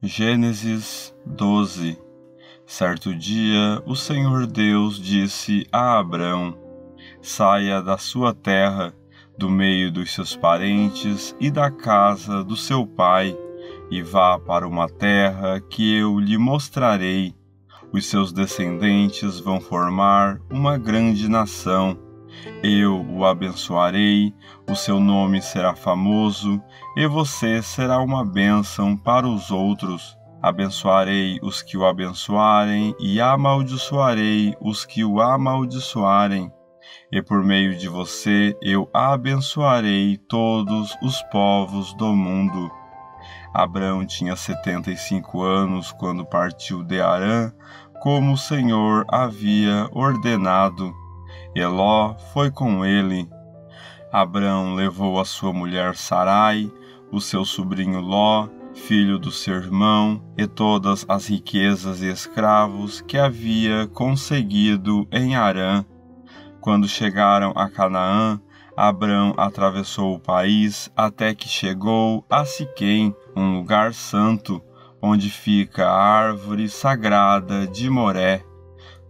Gênesis 12 Certo dia, o Senhor Deus disse a Abrão: Saia da sua terra, do meio dos seus parentes e da casa do seu pai, e vá para uma terra que eu lhe mostrarei. Os seus descendentes vão formar uma grande nação eu o abençoarei, o seu nome será famoso, e você será uma bênção para os outros. Abençoarei os que o abençoarem, e amaldiçoarei os que o amaldiçoarem. E por meio de você eu abençoarei todos os povos do mundo. Abraão tinha setenta e cinco anos quando partiu de Arã, como o Senhor havia ordenado. Eló foi com ele. Abrão levou a sua mulher Sarai, o seu sobrinho Ló, filho do seu irmão, e todas as riquezas e escravos que havia conseguido em Arã. Quando chegaram a Canaã, Abrão atravessou o país até que chegou a Siquém, um lugar santo, onde fica a árvore sagrada de Moré.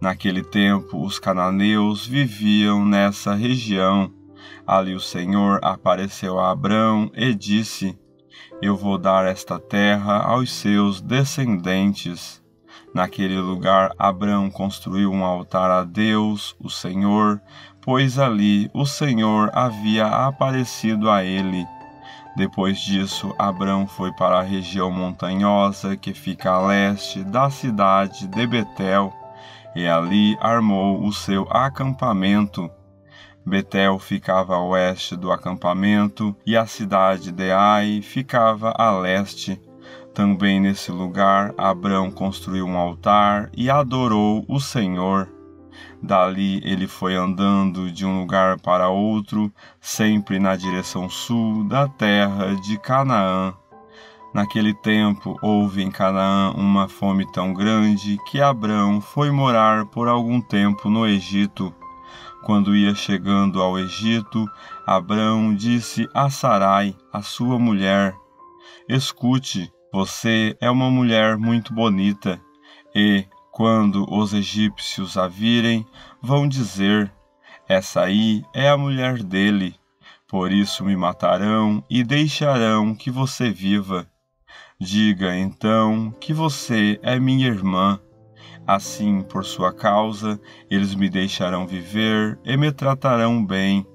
Naquele tempo, os cananeus viviam nessa região. Ali o Senhor apareceu a Abrão e disse: Eu vou dar esta terra aos seus descendentes. Naquele lugar, Abrão construiu um altar a Deus, o Senhor, pois ali o Senhor havia aparecido a ele. Depois disso, Abrão foi para a região montanhosa que fica a leste da cidade de Betel e ali armou o seu acampamento. Betel ficava a oeste do acampamento e a cidade de Ai ficava a leste. Também nesse lugar Abrão construiu um altar e adorou o Senhor. Dali ele foi andando de um lugar para outro, sempre na direção sul da terra de Canaã. Naquele tempo houve em Canaã uma fome tão grande que Abrão foi morar por algum tempo no Egito. Quando ia chegando ao Egito, Abrão disse a Sarai, a sua mulher: Escute, você é uma mulher muito bonita, e, quando os egípcios a virem, vão dizer: Essa aí é a mulher dele. Por isso me matarão e deixarão que você viva. Diga então que você é minha irmã. Assim, por sua causa, eles me deixarão viver e me tratarão bem.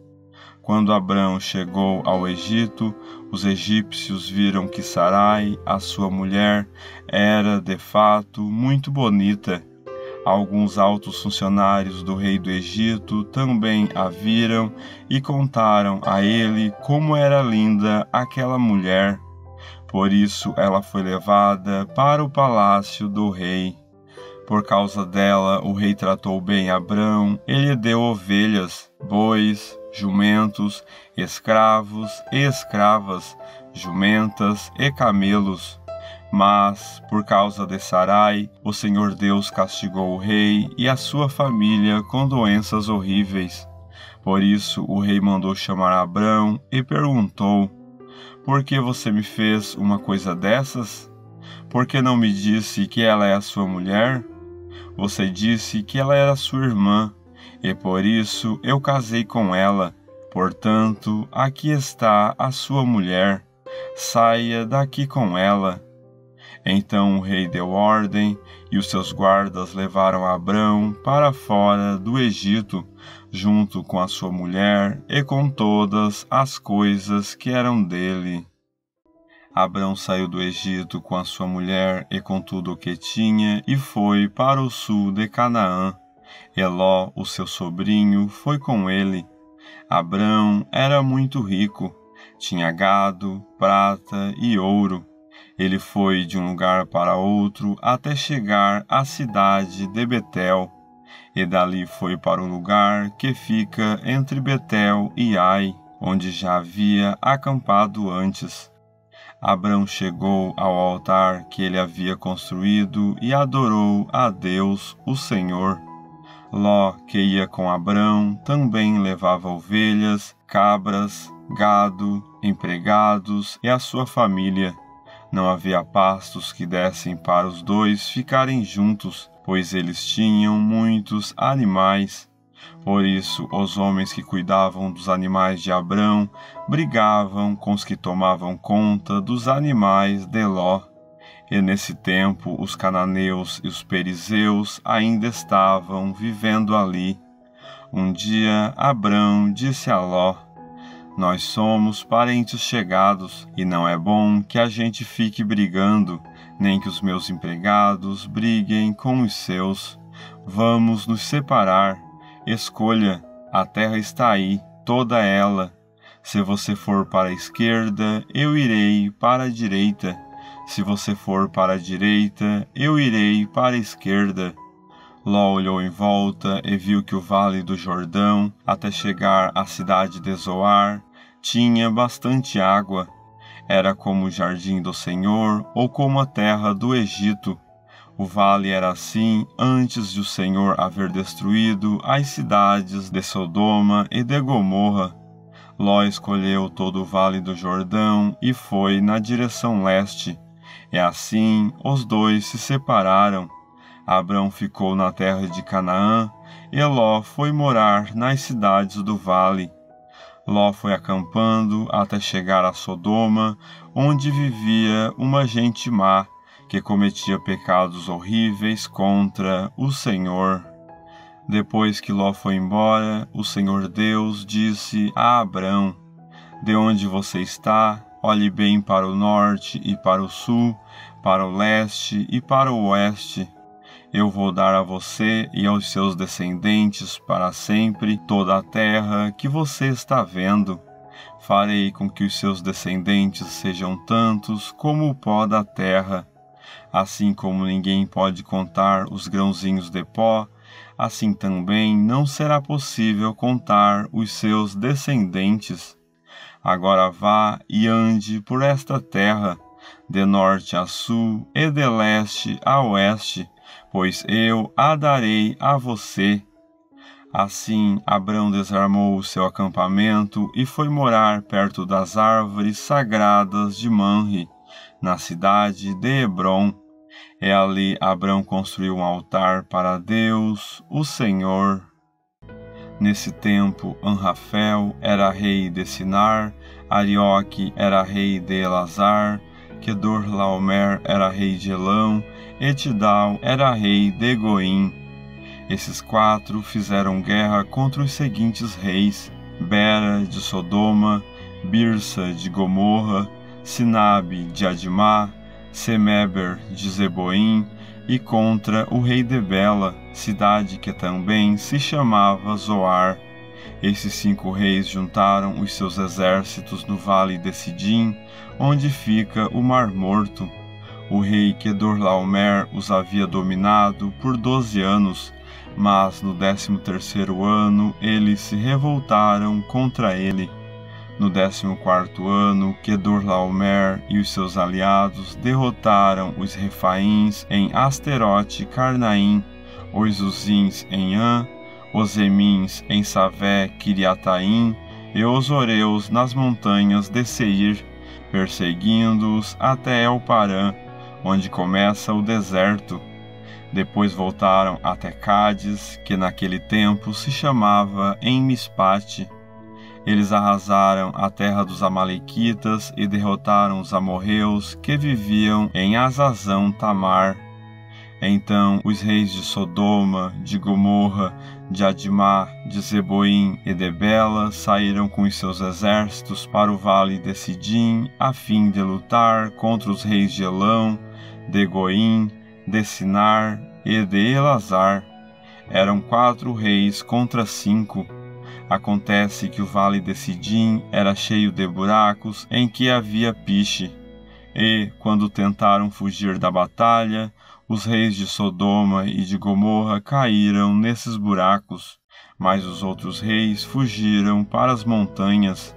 Quando Abrão chegou ao Egito, os egípcios viram que Sarai, a sua mulher, era de fato muito bonita. Alguns altos funcionários do rei do Egito também a viram e contaram a ele como era linda aquela mulher. Por isso ela foi levada para o palácio do rei. Por causa dela, o rei tratou bem Abrão, ele deu ovelhas, bois, jumentos, escravos e escravas, jumentas e camelos. Mas, por causa de Sarai, o Senhor Deus castigou o rei e a sua família com doenças horríveis. Por isso, o rei mandou chamar Abrão e perguntou: por que você me fez uma coisa dessas? Por que não me disse que ela é a sua mulher? Você disse que ela era sua irmã, e por isso eu casei com ela. Portanto, aqui está a sua mulher. Saia daqui com ela. Então o rei deu ordem, e os seus guardas levaram Abrão para fora do Egito, junto com a sua mulher e com todas as coisas que eram dele. Abrão saiu do Egito com a sua mulher e com tudo o que tinha e foi para o sul de Canaã. Eló, o seu sobrinho, foi com ele. Abrão era muito rico, tinha gado, prata e ouro. Ele foi de um lugar para outro até chegar à cidade de Betel e dali foi para o lugar que fica entre Betel e Ai, onde já havia acampado antes. Abrão chegou ao altar que ele havia construído e adorou a Deus, o Senhor. Ló, que ia com Abrão, também levava ovelhas, cabras, gado, empregados e a sua família. Não havia pastos que dessem para os dois ficarem juntos, pois eles tinham muitos animais. Por isso, os homens que cuidavam dos animais de Abrão brigavam com os que tomavam conta dos animais de Ló. E nesse tempo, os cananeus e os perizeus ainda estavam vivendo ali. Um dia, Abrão disse a Ló: Nós somos parentes chegados, e não é bom que a gente fique brigando, nem que os meus empregados briguem com os seus. Vamos nos separar Escolha, a terra está aí, toda ela. Se você for para a esquerda, eu irei para a direita. Se você for para a direita, eu irei para a esquerda. Ló olhou em volta e viu que o vale do Jordão, até chegar à cidade de Zoar, tinha bastante água. Era como o jardim do Senhor ou como a terra do Egito. O vale era assim antes de o Senhor haver destruído as cidades de Sodoma e de Gomorra. Ló escolheu todo o vale do Jordão e foi na direção leste. E assim os dois se separaram. Abrão ficou na terra de Canaã e Ló foi morar nas cidades do vale. Ló foi acampando até chegar a Sodoma, onde vivia uma gente má que cometia pecados horríveis contra o Senhor. Depois que Ló foi embora, o Senhor Deus disse a Abrão: De onde você está, olhe bem para o norte e para o sul, para o leste e para o oeste. Eu vou dar a você e aos seus descendentes para sempre toda a terra que você está vendo. Farei com que os seus descendentes sejam tantos como o pó da terra Assim como ninguém pode contar os grãozinhos de pó, assim também não será possível contar os seus descendentes. Agora vá e ande por esta terra, de norte a sul e de leste a oeste, pois eu a darei a você. Assim, Abrão desarmou o seu acampamento e foi morar perto das árvores sagradas de Manre, na cidade de Hebron. E ali Abrão construiu um altar para Deus, o Senhor. Nesse tempo, Anrafel era rei de Sinar, Arioque era rei de Elazar, Kedorlaomer era rei de Elão, Etidal era rei de Goim. Esses quatro fizeram guerra contra os seguintes reis: Bera de Sodoma, Birsa de Gomorra, Sinabe de Admá, Semeber de Zeboim e contra o rei de Bela, cidade que também se chamava Zoar. Esses cinco reis juntaram os seus exércitos no vale de Sidim, onde fica o Mar Morto. O rei Kedorlaomer os havia dominado por doze anos, mas no décimo terceiro ano eles se revoltaram contra ele. No 14 ano, Kedorlaomer e os seus aliados derrotaram os Refaíns em Asterote Carnaim, os Uzins em An, os Emins em Savé Kiriataim e os Oreus nas montanhas de Seir, perseguindo-os até El-Parã, onde começa o deserto. Depois voltaram até Cádiz, que naquele tempo se chamava em Mispate eles arrasaram a terra dos Amalequitas e derrotaram os amorreus que viviam em Azazão Tamar. Então os reis de Sodoma, de Gomorra, de Admar, de Zeboim e de Bela saíram com os seus exércitos para o vale de Sidim, a fim de lutar contra os reis de Elão, de Goim, de Sinar e de Elazar. Eram quatro reis contra cinco Acontece que o vale de Sidim era cheio de buracos em que havia piche, e, quando tentaram fugir da batalha, os reis de Sodoma e de Gomorra caíram nesses buracos, mas os outros reis fugiram para as montanhas.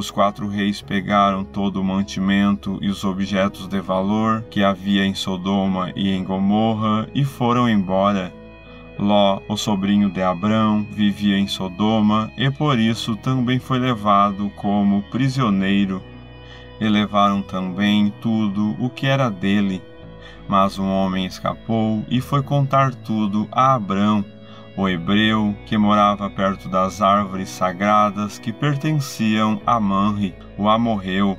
Os quatro reis pegaram todo o mantimento e os objetos de valor que havia em Sodoma e em Gomorra e foram embora Ló, o sobrinho de Abrão, vivia em Sodoma e por isso também foi levado como prisioneiro. e levaram também tudo o que era dele. Mas um homem escapou e foi contar tudo a Abrão, o hebreu que morava perto das árvores sagradas que pertenciam a Manre, o amorreu.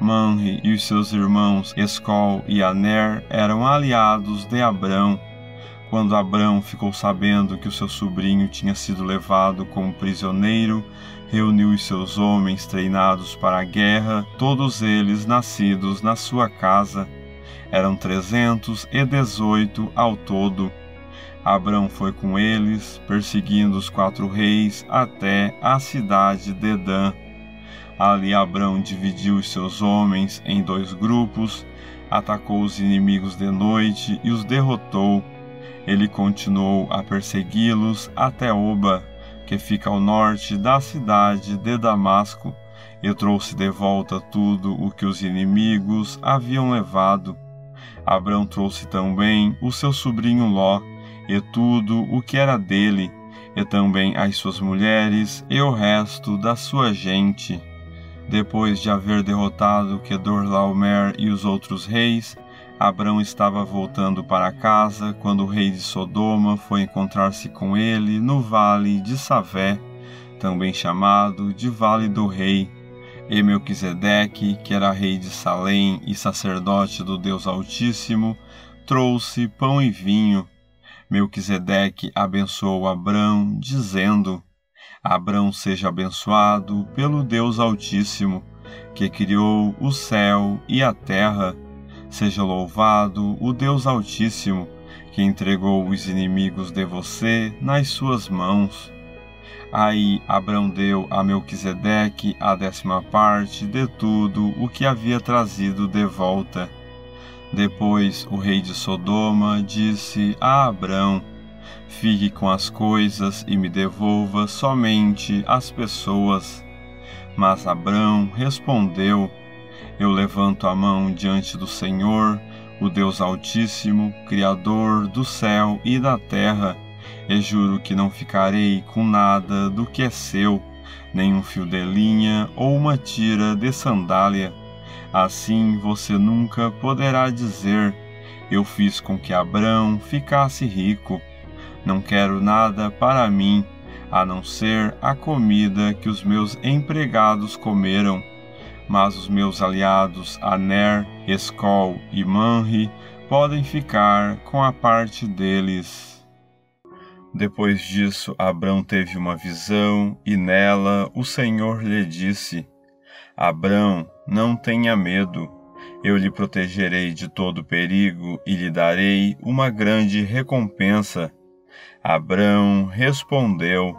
Manre e os seus irmãos Escol e Aner eram aliados de Abrão. Quando Abrão ficou sabendo que o seu sobrinho tinha sido levado como prisioneiro, reuniu os seus homens treinados para a guerra, todos eles nascidos na sua casa. Eram trezentos e dezoito ao todo. Abrão foi com eles, perseguindo os quatro reis até a cidade de Dan. Ali Abrão dividiu os seus homens em dois grupos, atacou os inimigos de noite e os derrotou. Ele continuou a persegui-los até Oba, que fica ao norte da cidade de Damasco, e trouxe de volta tudo o que os inimigos haviam levado. Abrão trouxe também o seu sobrinho Ló, e tudo o que era dele, e também as suas mulheres e o resto da sua gente. Depois de haver derrotado Kedorlaomer e os outros reis, Abrão estava voltando para casa quando o rei de Sodoma foi encontrar-se com ele no vale de Savé, também chamado de Vale do Rei. E Melquisedeque, que era rei de Salém e sacerdote do Deus Altíssimo, trouxe pão e vinho Melquisedeque abençoou Abrão, dizendo: Abrão seja abençoado pelo Deus Altíssimo, que criou o céu e a terra. Seja louvado o Deus Altíssimo, que entregou os inimigos de você nas suas mãos. Aí Abrão deu a Melquisedeque a décima parte de tudo o que havia trazido de volta depois o rei de Sodoma disse a Abrão: Fique com as coisas e me devolva somente as pessoas. Mas Abrão respondeu: Eu levanto a mão diante do Senhor, o Deus Altíssimo, Criador do céu e da terra, e juro que não ficarei com nada do que é seu, nem um fio de linha ou uma tira de sandália Assim você nunca poderá dizer: Eu fiz com que Abrão ficasse rico. Não quero nada para mim, a não ser a comida que os meus empregados comeram. Mas os meus aliados Aner, Escol e Manri podem ficar com a parte deles. Depois disso, Abrão teve uma visão, e nela o Senhor lhe disse: Abrão, não tenha medo. Eu lhe protegerei de todo perigo e lhe darei uma grande recompensa. Abrão respondeu: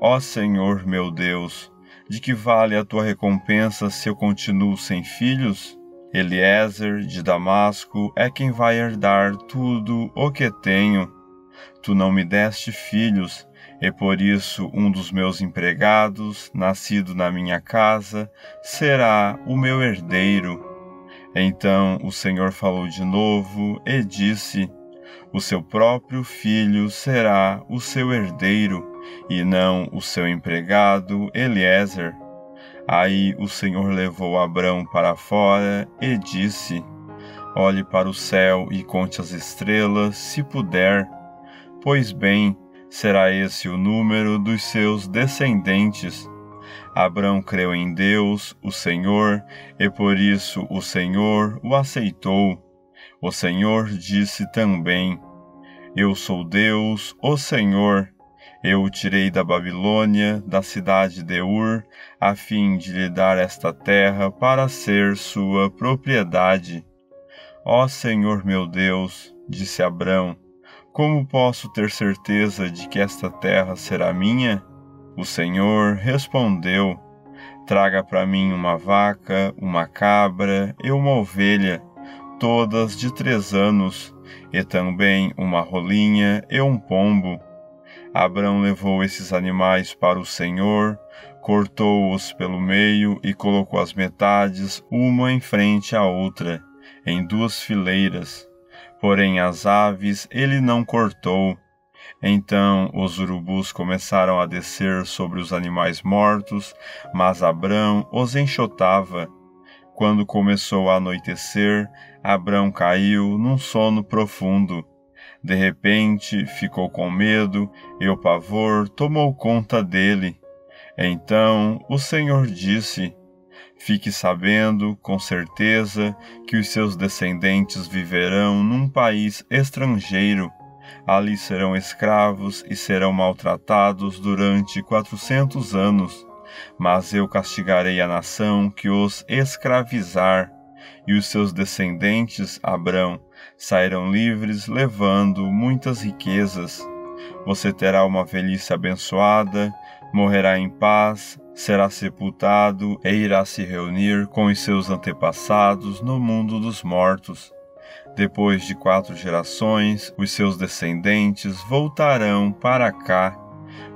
Ó Senhor meu Deus, de que vale a tua recompensa se eu continuo sem filhos? Eliezer de Damasco é quem vai herdar tudo o que tenho. Tu não me deste filhos, e por isso um dos meus empregados, nascido na minha casa, será o meu herdeiro. Então o Senhor falou de novo e disse: O seu próprio filho será o seu herdeiro, e não o seu empregado Eliezer. Aí o Senhor levou Abrão para fora e disse: Olhe para o céu e conte as estrelas, se puder. Pois bem, será esse o número dos seus descendentes. Abrão creu em Deus, o Senhor, e por isso o Senhor o aceitou. O Senhor disse também: Eu sou Deus, o Senhor. Eu o tirei da Babilônia, da cidade de Ur, a fim de lhe dar esta terra para ser sua propriedade. Ó Senhor meu Deus, disse Abrão, como posso ter certeza de que esta terra será minha? O Senhor respondeu: Traga para mim uma vaca, uma cabra e uma ovelha, todas de três anos, e também uma rolinha e um pombo. Abrão levou esses animais para o Senhor, cortou-os pelo meio e colocou as metades, uma em frente à outra, em duas fileiras porém as aves ele não cortou. Então os urubus começaram a descer sobre os animais mortos, mas Abrão os enxotava. quando começou a anoitecer, Abrão caiu num sono profundo. De repente ficou com medo e o pavor tomou conta dele. Então o Senhor disse: Fique sabendo com certeza que os seus descendentes viverão num país estrangeiro. Ali serão escravos e serão maltratados durante quatrocentos anos. Mas eu castigarei a nação que os escravizar, e os seus descendentes, Abrão, sairão livres levando muitas riquezas. Você terá uma velhice abençoada, morrerá em paz, será sepultado e irá se reunir com os seus antepassados no mundo dos mortos. Depois de quatro gerações, os seus descendentes voltarão para cá,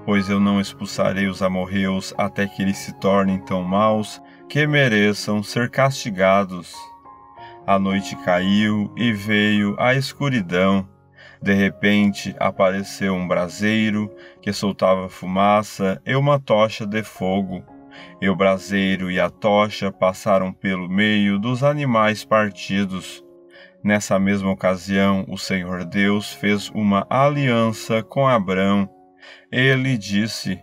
pois eu não expulsarei os amorreus até que eles se tornem tão maus que mereçam ser castigados. A noite caiu e veio a escuridão. De repente apareceu um braseiro que soltava fumaça e uma tocha de fogo. E o braseiro e a tocha passaram pelo meio dos animais partidos. Nessa mesma ocasião, o Senhor Deus fez uma aliança com Abrão. Ele disse: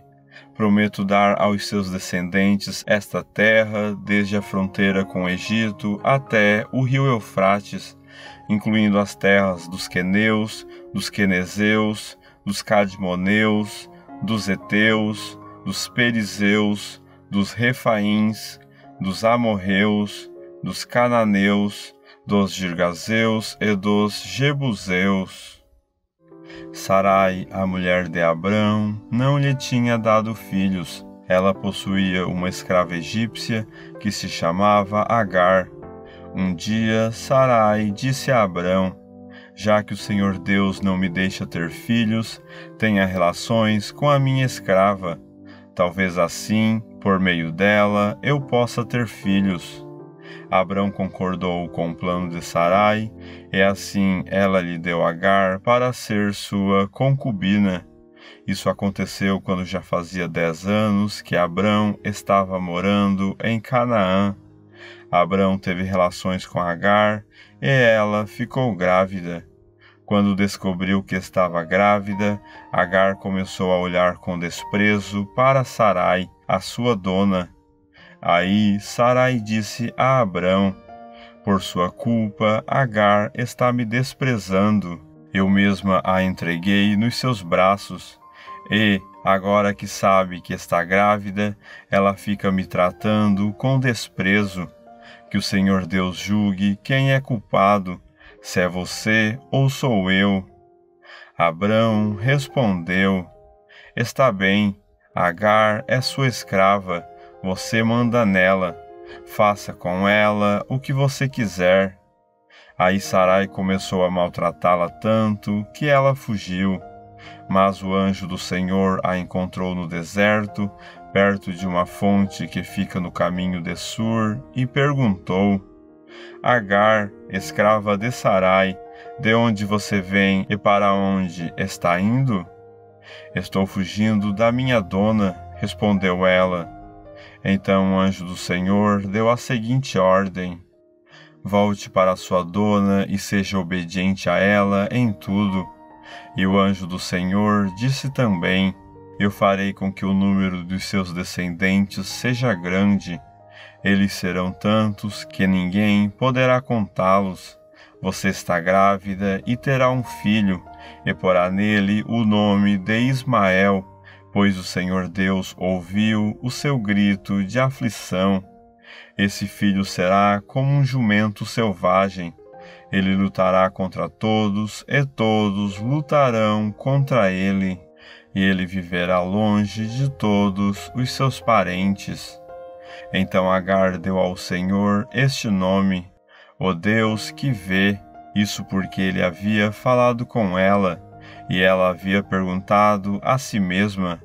Prometo dar aos seus descendentes esta terra, desde a fronteira com o Egito até o rio Eufrates incluindo as terras dos queneus, dos quenezeus, dos cadmoneus, dos heteus, dos perizeus, dos refaíns, dos amorreus, dos cananeus, dos girgazeus e dos jebuseus. Sarai, a mulher de Abrão, não lhe tinha dado filhos. Ela possuía uma escrava egípcia que se chamava Agar um dia Sarai disse a Abrão: Já que o Senhor Deus não me deixa ter filhos, tenha relações com a minha escrava. Talvez assim, por meio dela, eu possa ter filhos. Abrão concordou com o plano de Sarai, e assim ela lhe deu Agar para ser sua concubina. Isso aconteceu quando já fazia dez anos que Abrão estava morando em Canaã. Abraão teve relações com Agar e ela ficou grávida. Quando descobriu que estava grávida, Agar começou a olhar com desprezo para Sarai, a sua dona. Aí Sarai disse a Abrão: Por sua culpa, Agar está me desprezando. Eu mesma a entreguei nos seus braços. E, agora que sabe que está grávida, ela fica me tratando com desprezo. Que o Senhor Deus julgue quem é culpado, se é você ou sou eu. Abrão respondeu: Está bem, Agar é sua escrava, você manda nela, faça com ela o que você quiser. Aí Sarai começou a maltratá-la tanto que ela fugiu. Mas o anjo do Senhor a encontrou no deserto, perto de uma fonte que fica no caminho de Sur, e perguntou: Agar, escrava de Sarai, de onde você vem e para onde está indo? Estou fugindo da minha dona, respondeu ela. Então o anjo do Senhor deu a seguinte ordem: Volte para sua dona e seja obediente a ela em tudo. E o anjo do Senhor disse também: eu farei com que o número dos seus descendentes seja grande. Eles serão tantos que ninguém poderá contá-los. Você está grávida e terá um filho, e porá nele o nome de Ismael, pois o Senhor Deus ouviu o seu grito de aflição. Esse filho será como um jumento selvagem. Ele lutará contra todos, e todos lutarão contra ele ele viverá longe de todos os seus parentes. Então Agar deu ao Senhor este nome, o Deus que vê, isso porque ele havia falado com ela, e ela havia perguntado a si mesma: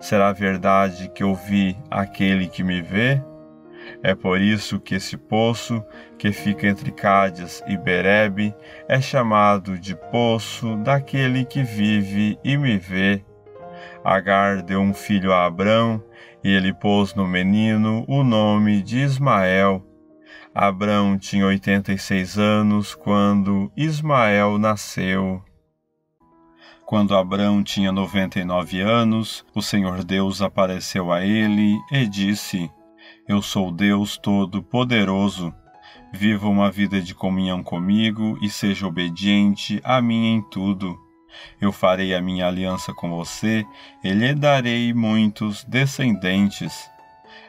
Será verdade que eu vi aquele que me vê? É por isso que esse poço, que fica entre Cádiz e Berebe, é chamado de Poço daquele que vive e me vê. Agar deu um filho a Abrão, e ele pôs no menino o nome de Ismael. Abrão tinha 86 anos quando Ismael nasceu. Quando Abrão tinha 99 anos, o Senhor Deus apareceu a ele e disse: Eu sou Deus Todo-Poderoso. Viva uma vida de comunhão comigo e seja obediente a mim em tudo. Eu farei a minha aliança com você e lhe darei muitos descendentes.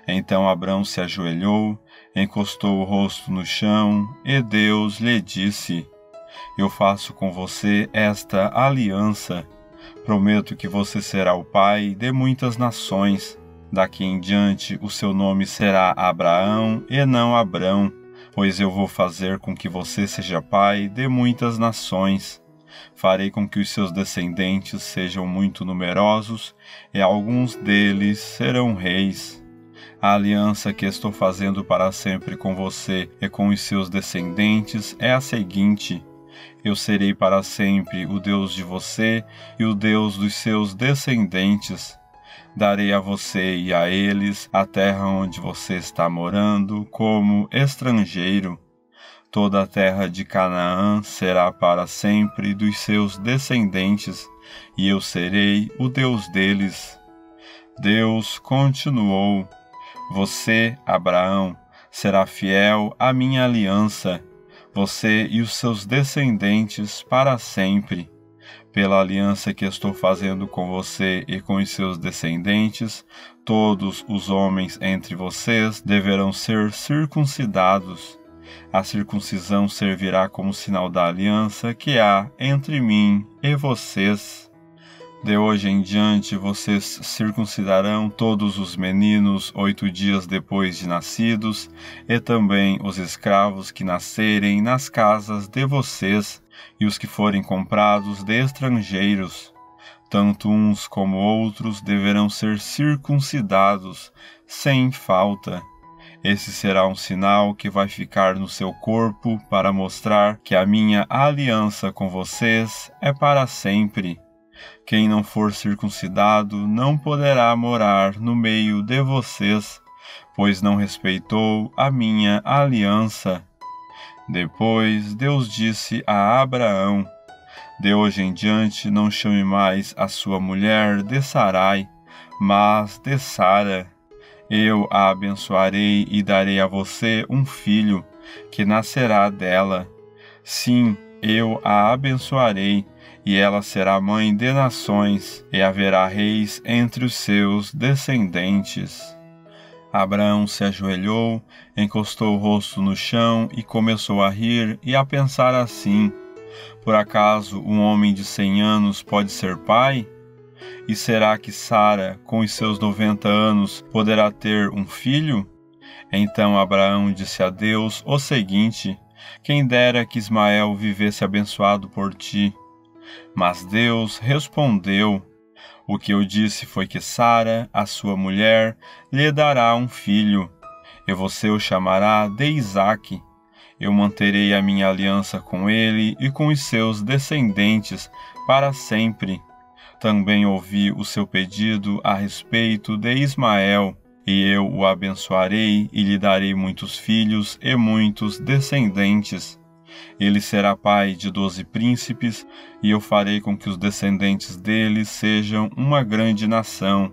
Então Abrão se ajoelhou, encostou o rosto no chão e Deus lhe disse: Eu faço com você esta aliança. Prometo que você será o pai de muitas nações. Daqui em diante o seu nome será Abraão e não Abrão, pois eu vou fazer com que você seja pai de muitas nações. Farei com que os seus descendentes sejam muito numerosos e alguns deles serão reis. A aliança que estou fazendo para sempre com você e com os seus descendentes é a seguinte: eu serei para sempre o Deus de você e o Deus dos seus descendentes. Darei a você e a eles a terra onde você está morando como estrangeiro. Toda a terra de Canaã será para sempre dos seus descendentes, e eu serei o Deus deles. Deus continuou você, Abraão, será fiel à minha aliança, você e os seus descendentes para sempre. Pela aliança que estou fazendo com você e com os seus descendentes, todos os homens entre vocês deverão ser circuncidados. A circuncisão servirá como sinal da aliança que há entre mim e vocês. De hoje em diante vocês circuncidarão todos os meninos oito dias depois de nascidos, e também os escravos que nascerem nas casas de vocês, e os que forem comprados de estrangeiros. Tanto uns como outros deverão ser circuncidados, sem falta. Esse será um sinal que vai ficar no seu corpo para mostrar que a minha aliança com vocês é para sempre quem não for circuncidado não poderá morar no meio de vocês, pois não respeitou a minha aliança. Depois Deus disse a Abraão: De hoje em diante não chame mais a sua mulher de Sarai, mas de Sara. Eu a abençoarei e darei a você um filho, que nascerá dela. Sim, eu a abençoarei e ela será mãe de nações, e haverá reis entre os seus descendentes. Abraão se ajoelhou, encostou o rosto no chão e começou a rir e a pensar assim: Por acaso um homem de cem anos pode ser pai? E será que Sara, com os seus noventa anos, poderá ter um filho? Então Abraão disse a Deus o seguinte: Quem dera que Ismael vivesse abençoado por ti. Mas Deus respondeu: O que eu disse foi que Sara, a sua mulher, lhe dará um filho, e você o chamará de Isaque. Eu manterei a minha aliança com ele e com os seus descendentes para sempre. Também ouvi o seu pedido a respeito de Ismael, e eu o abençoarei e lhe darei muitos filhos e muitos descendentes. Ele será pai de doze príncipes, e eu farei com que os descendentes dele sejam uma grande nação.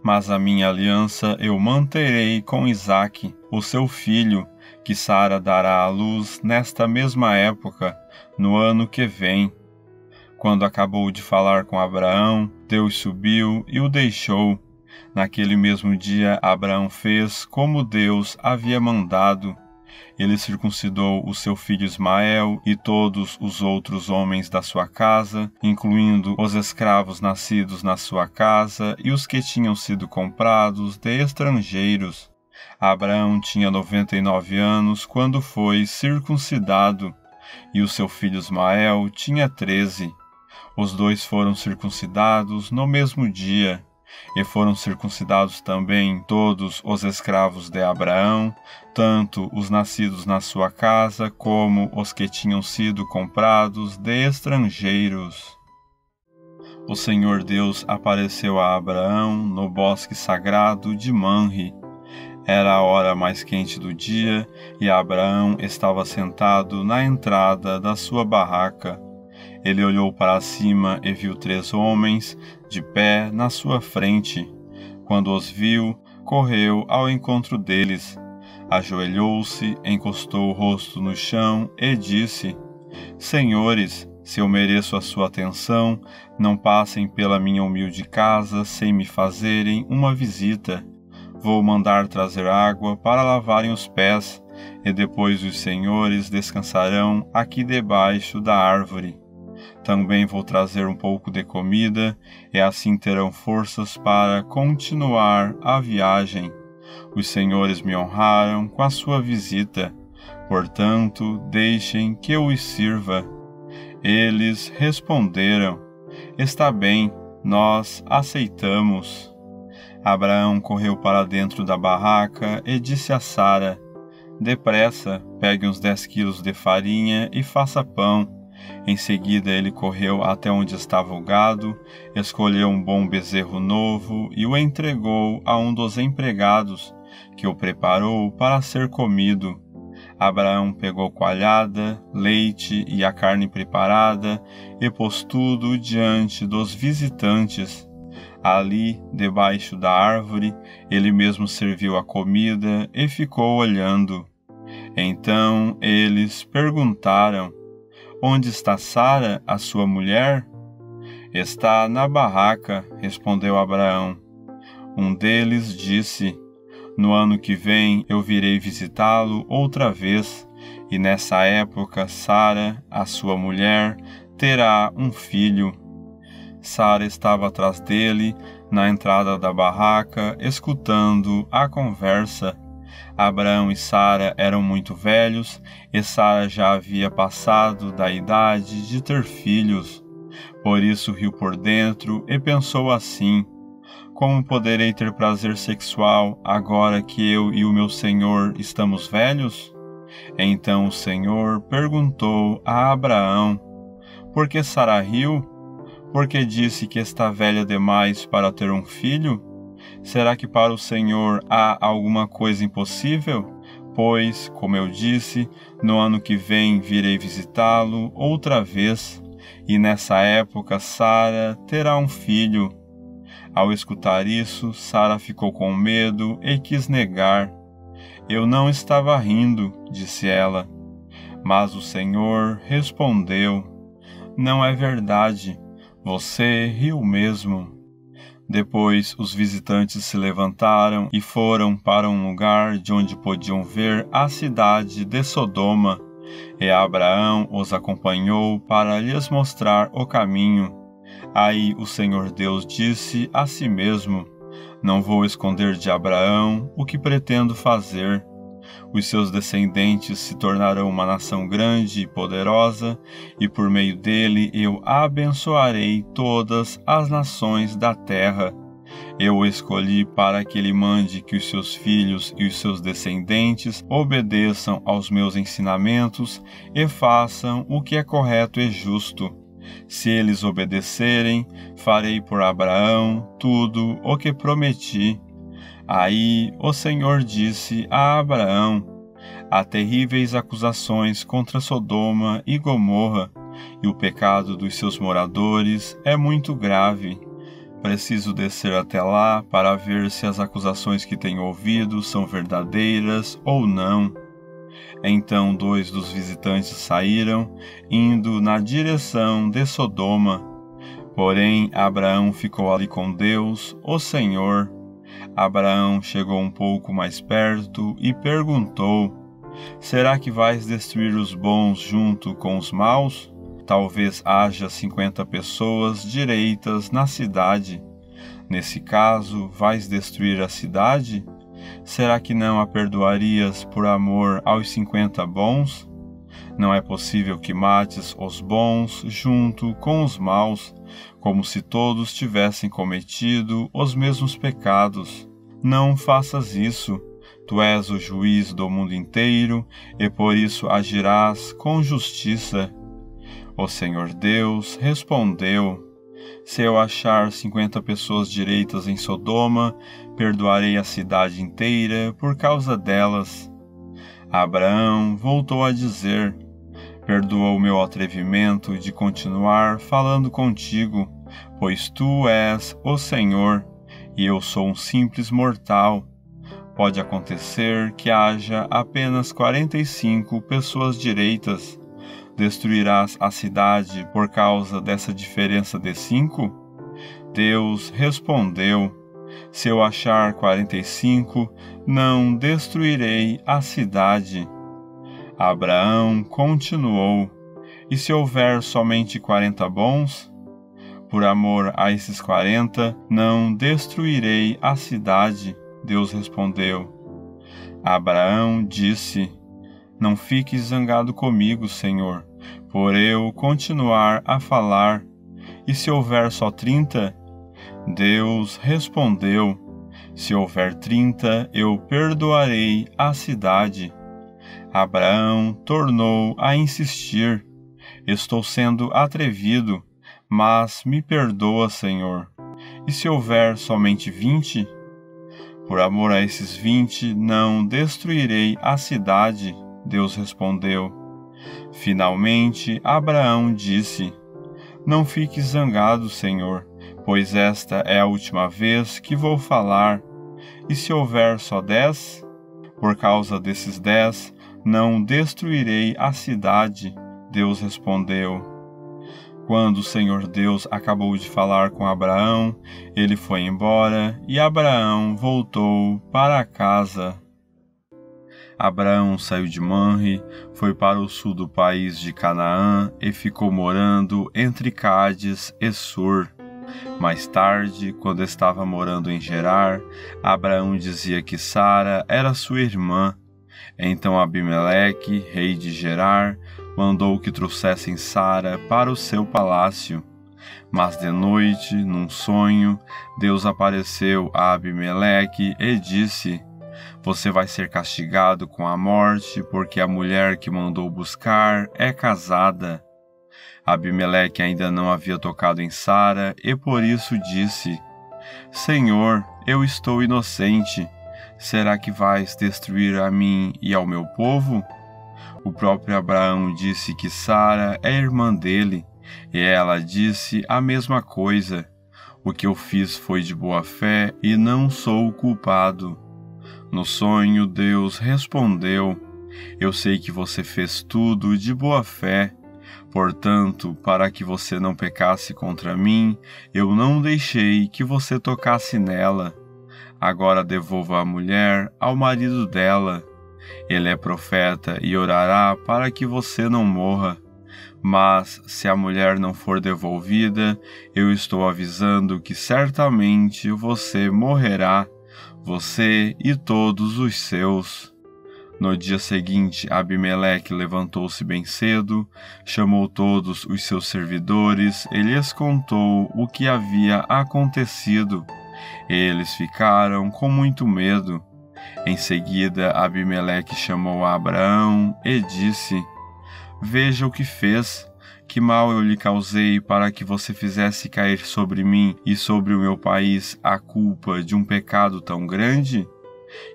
Mas a minha aliança eu manterei com Isaque, o seu filho, que Sara dará à luz nesta mesma época, no ano que vem. Quando acabou de falar com Abraão, Deus subiu e o deixou. Naquele mesmo dia, Abraão fez como Deus havia mandado ele circuncidou o seu filho Ismael e todos os outros homens da sua casa, incluindo os escravos nascidos na sua casa e os que tinham sido comprados de estrangeiros. Abraão tinha noventa e nove anos quando foi circuncidado, e o seu filho Ismael tinha treze. Os dois foram circuncidados no mesmo dia e foram circuncidados também todos os escravos de Abraão, tanto os nascidos na sua casa como os que tinham sido comprados de estrangeiros. O Senhor Deus apareceu a Abraão no bosque sagrado de Manre. Era a hora mais quente do dia e Abraão estava sentado na entrada da sua barraca. Ele olhou para cima e viu três homens de pé na sua frente. Quando os viu, correu ao encontro deles, ajoelhou-se, encostou o rosto no chão e disse: Senhores, se eu mereço a sua atenção, não passem pela minha humilde casa sem me fazerem uma visita. Vou mandar trazer água para lavarem os pés, e depois os senhores descansarão aqui debaixo da árvore. Também vou trazer um pouco de comida, e assim terão forças para continuar a viagem. Os senhores me honraram com a sua visita, portanto, deixem que eu os sirva. Eles responderam: Está bem, nós aceitamos. Abraão correu para dentro da barraca e disse a Sara: Depressa, pegue uns dez quilos de farinha e faça pão. Em seguida, ele correu até onde estava o gado, escolheu um bom bezerro novo e o entregou a um dos empregados, que o preparou para ser comido. Abraão pegou coalhada, leite e a carne preparada e pôs tudo diante dos visitantes. Ali, debaixo da árvore, ele mesmo serviu a comida e ficou olhando. Então eles perguntaram: Onde está Sara, a sua mulher? Está na barraca, respondeu Abraão. Um deles disse: No ano que vem eu virei visitá-lo outra vez, e nessa época Sara, a sua mulher, terá um filho. Sara estava atrás dele, na entrada da barraca, escutando a conversa. Abraão e Sara eram muito velhos e Sara já havia passado da idade de ter filhos. Por isso riu por dentro e pensou assim: Como poderei ter prazer sexual agora que eu e o meu senhor estamos velhos? Então o Senhor perguntou a Abraão: Por que Sara riu? porque disse que está velha demais para ter um filho? Será que para o Senhor há alguma coisa impossível? Pois, como eu disse, no ano que vem virei visitá-lo outra vez, e nessa época Sara terá um filho. Ao escutar isso, Sara ficou com medo e quis negar. Eu não estava rindo, disse ela. Mas o Senhor respondeu: Não é verdade você riu mesmo. Depois os visitantes se levantaram e foram para um lugar de onde podiam ver a cidade de Sodoma. E Abraão os acompanhou para lhes mostrar o caminho. Aí o Senhor Deus disse a si mesmo: Não vou esconder de Abraão o que pretendo fazer os seus descendentes se tornarão uma nação grande e poderosa, e por meio dele eu abençoarei todas as nações da terra. Eu o escolhi para que ele mande que os seus filhos e os seus descendentes obedeçam aos meus ensinamentos e façam o que é correto e justo. Se eles obedecerem, farei por Abraão tudo o que prometi Aí o Senhor disse a Abraão: Há terríveis acusações contra Sodoma e Gomorra, e o pecado dos seus moradores é muito grave. Preciso descer até lá para ver se as acusações que tenho ouvido são verdadeiras ou não. Então dois dos visitantes saíram, indo na direção de Sodoma. Porém, Abraão ficou ali com Deus, o Senhor, Abraão chegou um pouco mais perto e perguntou: Será que vais destruir os bons junto com os maus? Talvez haja cinquenta pessoas direitas na cidade. Nesse caso, vais destruir a cidade? Será que não a perdoarias por amor aos cinquenta bons? Não é possível que mates os bons junto com os maus, como se todos tivessem cometido os mesmos pecados. Não faças isso. Tu és o juiz do mundo inteiro e por isso agirás com justiça. O Senhor Deus respondeu: Se eu achar cinquenta pessoas direitas em Sodoma, perdoarei a cidade inteira por causa delas. Abraão voltou a dizer: Perdoa o meu atrevimento de continuar falando contigo, pois tu és o Senhor e eu sou um simples mortal. Pode acontecer que haja apenas quarenta e cinco pessoas direitas Destruirás a cidade por causa dessa diferença de cinco? Deus respondeu: Se eu achar quarenta e cinco, não destruirei a cidade. Abraão continuou: E se houver somente quarenta bons? Por amor a esses quarenta, não destruirei a cidade. Deus respondeu. Abraão disse: Não fiques zangado comigo, Senhor por eu continuar a falar. E se houver só trinta? Deus respondeu: Se houver trinta, eu perdoarei a cidade. Abraão tornou a insistir: Estou sendo atrevido, mas me perdoa, Senhor. E se houver somente vinte? Por amor a esses vinte, não destruirei a cidade. Deus respondeu. Finalmente, Abraão disse: Não fique zangado, Senhor, pois esta é a última vez que vou falar. E se houver só dez? Por causa desses dez, não destruirei a cidade. Deus respondeu. Quando o Senhor Deus acabou de falar com Abraão, ele foi embora e Abraão voltou para casa. Abraão saiu de Manre, foi para o sul do país de Canaã e ficou morando entre Cádiz e Sur. Mais tarde, quando estava morando em Gerar, Abraão dizia que Sara era sua irmã. Então Abimeleque, rei de Gerar, mandou que trouxessem Sara para o seu palácio. Mas de noite, num sonho, Deus apareceu a Abimeleque e disse: você vai ser castigado com a morte, porque a mulher que mandou buscar é casada. Abimeleque ainda não havia tocado em Sara e por isso disse: Senhor, eu estou inocente. Será que vais destruir a mim e ao meu povo? O próprio Abraão disse que Sara é irmã dele, e ela disse a mesma coisa. O que eu fiz foi de boa fé e não sou culpado. No sonho, Deus respondeu: Eu sei que você fez tudo de boa fé. Portanto, para que você não pecasse contra mim, eu não deixei que você tocasse nela. Agora devolva a mulher ao marido dela. Ele é profeta e orará para que você não morra. Mas, se a mulher não for devolvida, eu estou avisando que certamente você morrerá você e todos os seus. No dia seguinte, Abimeleque levantou-se bem cedo, chamou todos os seus servidores e lhes contou o que havia acontecido. Eles ficaram com muito medo. Em seguida, Abimeleque chamou Abraão e disse: Veja o que fez. Que mal eu lhe causei para que você fizesse cair sobre mim e sobre o meu país a culpa de um pecado tão grande?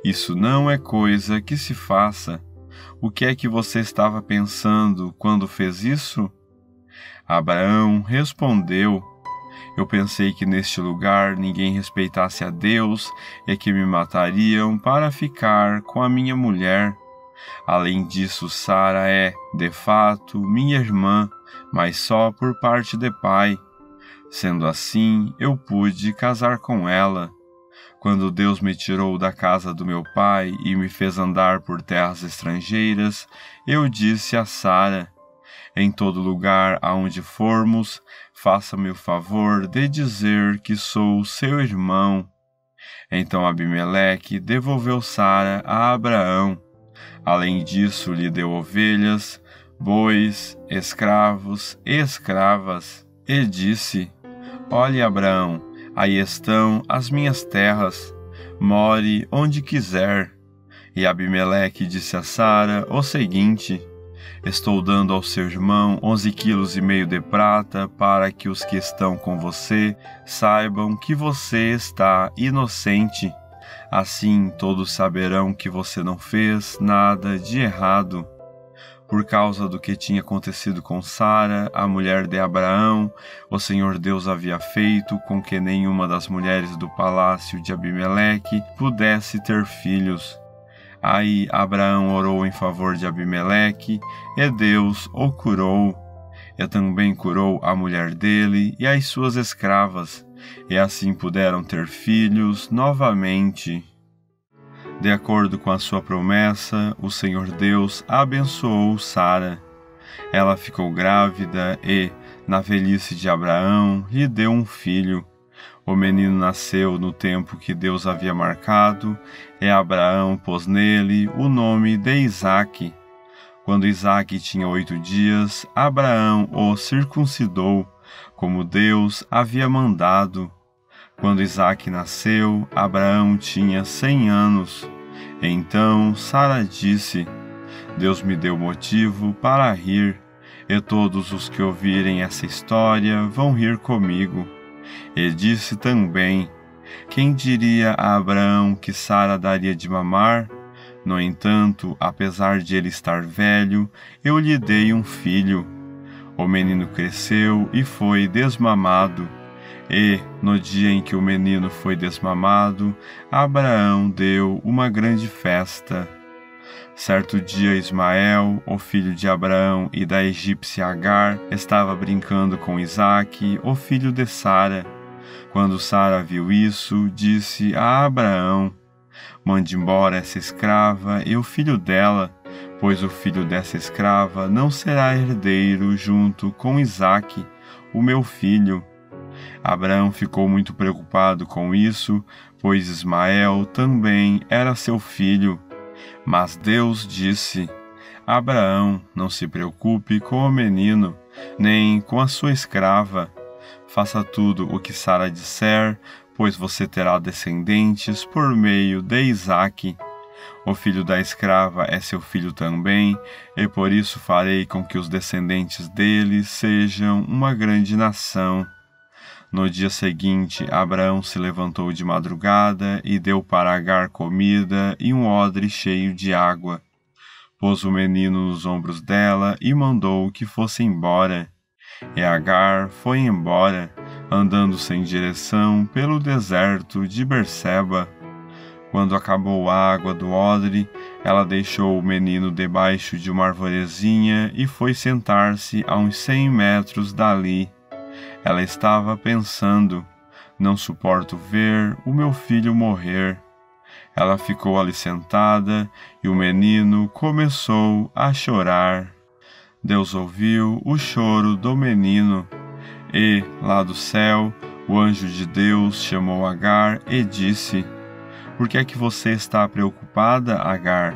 Isso não é coisa que se faça. O que é que você estava pensando quando fez isso? Abraão respondeu: Eu pensei que neste lugar ninguém respeitasse a Deus e que me matariam para ficar com a minha mulher. Além disso, Sara é, de fato, minha irmã mas só por parte de pai. Sendo assim, eu pude casar com ela. Quando Deus me tirou da casa do meu pai e me fez andar por terras estrangeiras, eu disse a Sara: Em todo lugar aonde formos, faça-me o favor de dizer que sou seu irmão. Então Abimeleque devolveu Sara a Abraão. Além disso, lhe deu ovelhas, bois, escravos e escravas, e disse: Olhe, Abraão, aí estão as minhas terras, more onde quiser. E Abimeleque disse a Sara o seguinte: Estou dando ao seu irmão onze quilos e meio de prata para que os que estão com você saibam que você está inocente. Assim todos saberão que você não fez nada de errado. Por causa do que tinha acontecido com Sara, a mulher de Abraão, o Senhor Deus havia feito com que nenhuma das mulheres do palácio de Abimeleque pudesse ter filhos. Aí Abraão orou em favor de Abimeleque, e Deus o curou. E também curou a mulher dele e as suas escravas, e assim puderam ter filhos novamente. De acordo com a sua promessa, o Senhor Deus abençoou Sara. Ela ficou grávida e, na velhice de Abraão, lhe deu um filho. O menino nasceu no tempo que Deus havia marcado, e Abraão pôs nele o nome de Isaque. Quando Isaque tinha oito dias, Abraão o circuncidou, como Deus havia mandado. Quando Isaque nasceu, Abraão tinha cem anos. Então Sara disse: Deus me deu motivo para rir, e todos os que ouvirem essa história vão rir comigo. E disse também: Quem diria a Abraão que Sara daria de mamar? No entanto, apesar de ele estar velho, eu lhe dei um filho. O menino cresceu e foi desmamado. E, no dia em que o menino foi desmamado, Abraão deu uma grande festa. Certo dia, Ismael, o filho de Abraão e da egípcia Agar, estava brincando com Isaque, o filho de Sara. Quando Sara viu isso, disse a Abraão: Mande embora essa escrava e o filho dela, pois o filho dessa escrava não será herdeiro junto com Isaque, o meu filho. Abraão ficou muito preocupado com isso, pois Ismael também era seu filho. Mas Deus disse: Abraão, não se preocupe com o menino, nem com a sua escrava. Faça tudo o que Sara disser, pois você terá descendentes por meio de Isaque. O filho da escrava é seu filho também, e por isso farei com que os descendentes dele sejam uma grande nação. No dia seguinte, Abraão se levantou de madrugada e deu para Agar comida e um odre cheio de água. Pôs o menino nos ombros dela e mandou que fosse embora. E Agar foi embora, andando sem direção pelo deserto de Berseba. Quando acabou a água do odre, ela deixou o menino debaixo de uma arvorezinha e foi sentar-se a uns cem metros dali. Ela estava pensando: não suporto ver o meu filho morrer. Ela ficou ali sentada e o menino começou a chorar. Deus ouviu o choro do menino e, lá do céu, o anjo de Deus chamou Agar e disse: Por que é que você está preocupada, Agar?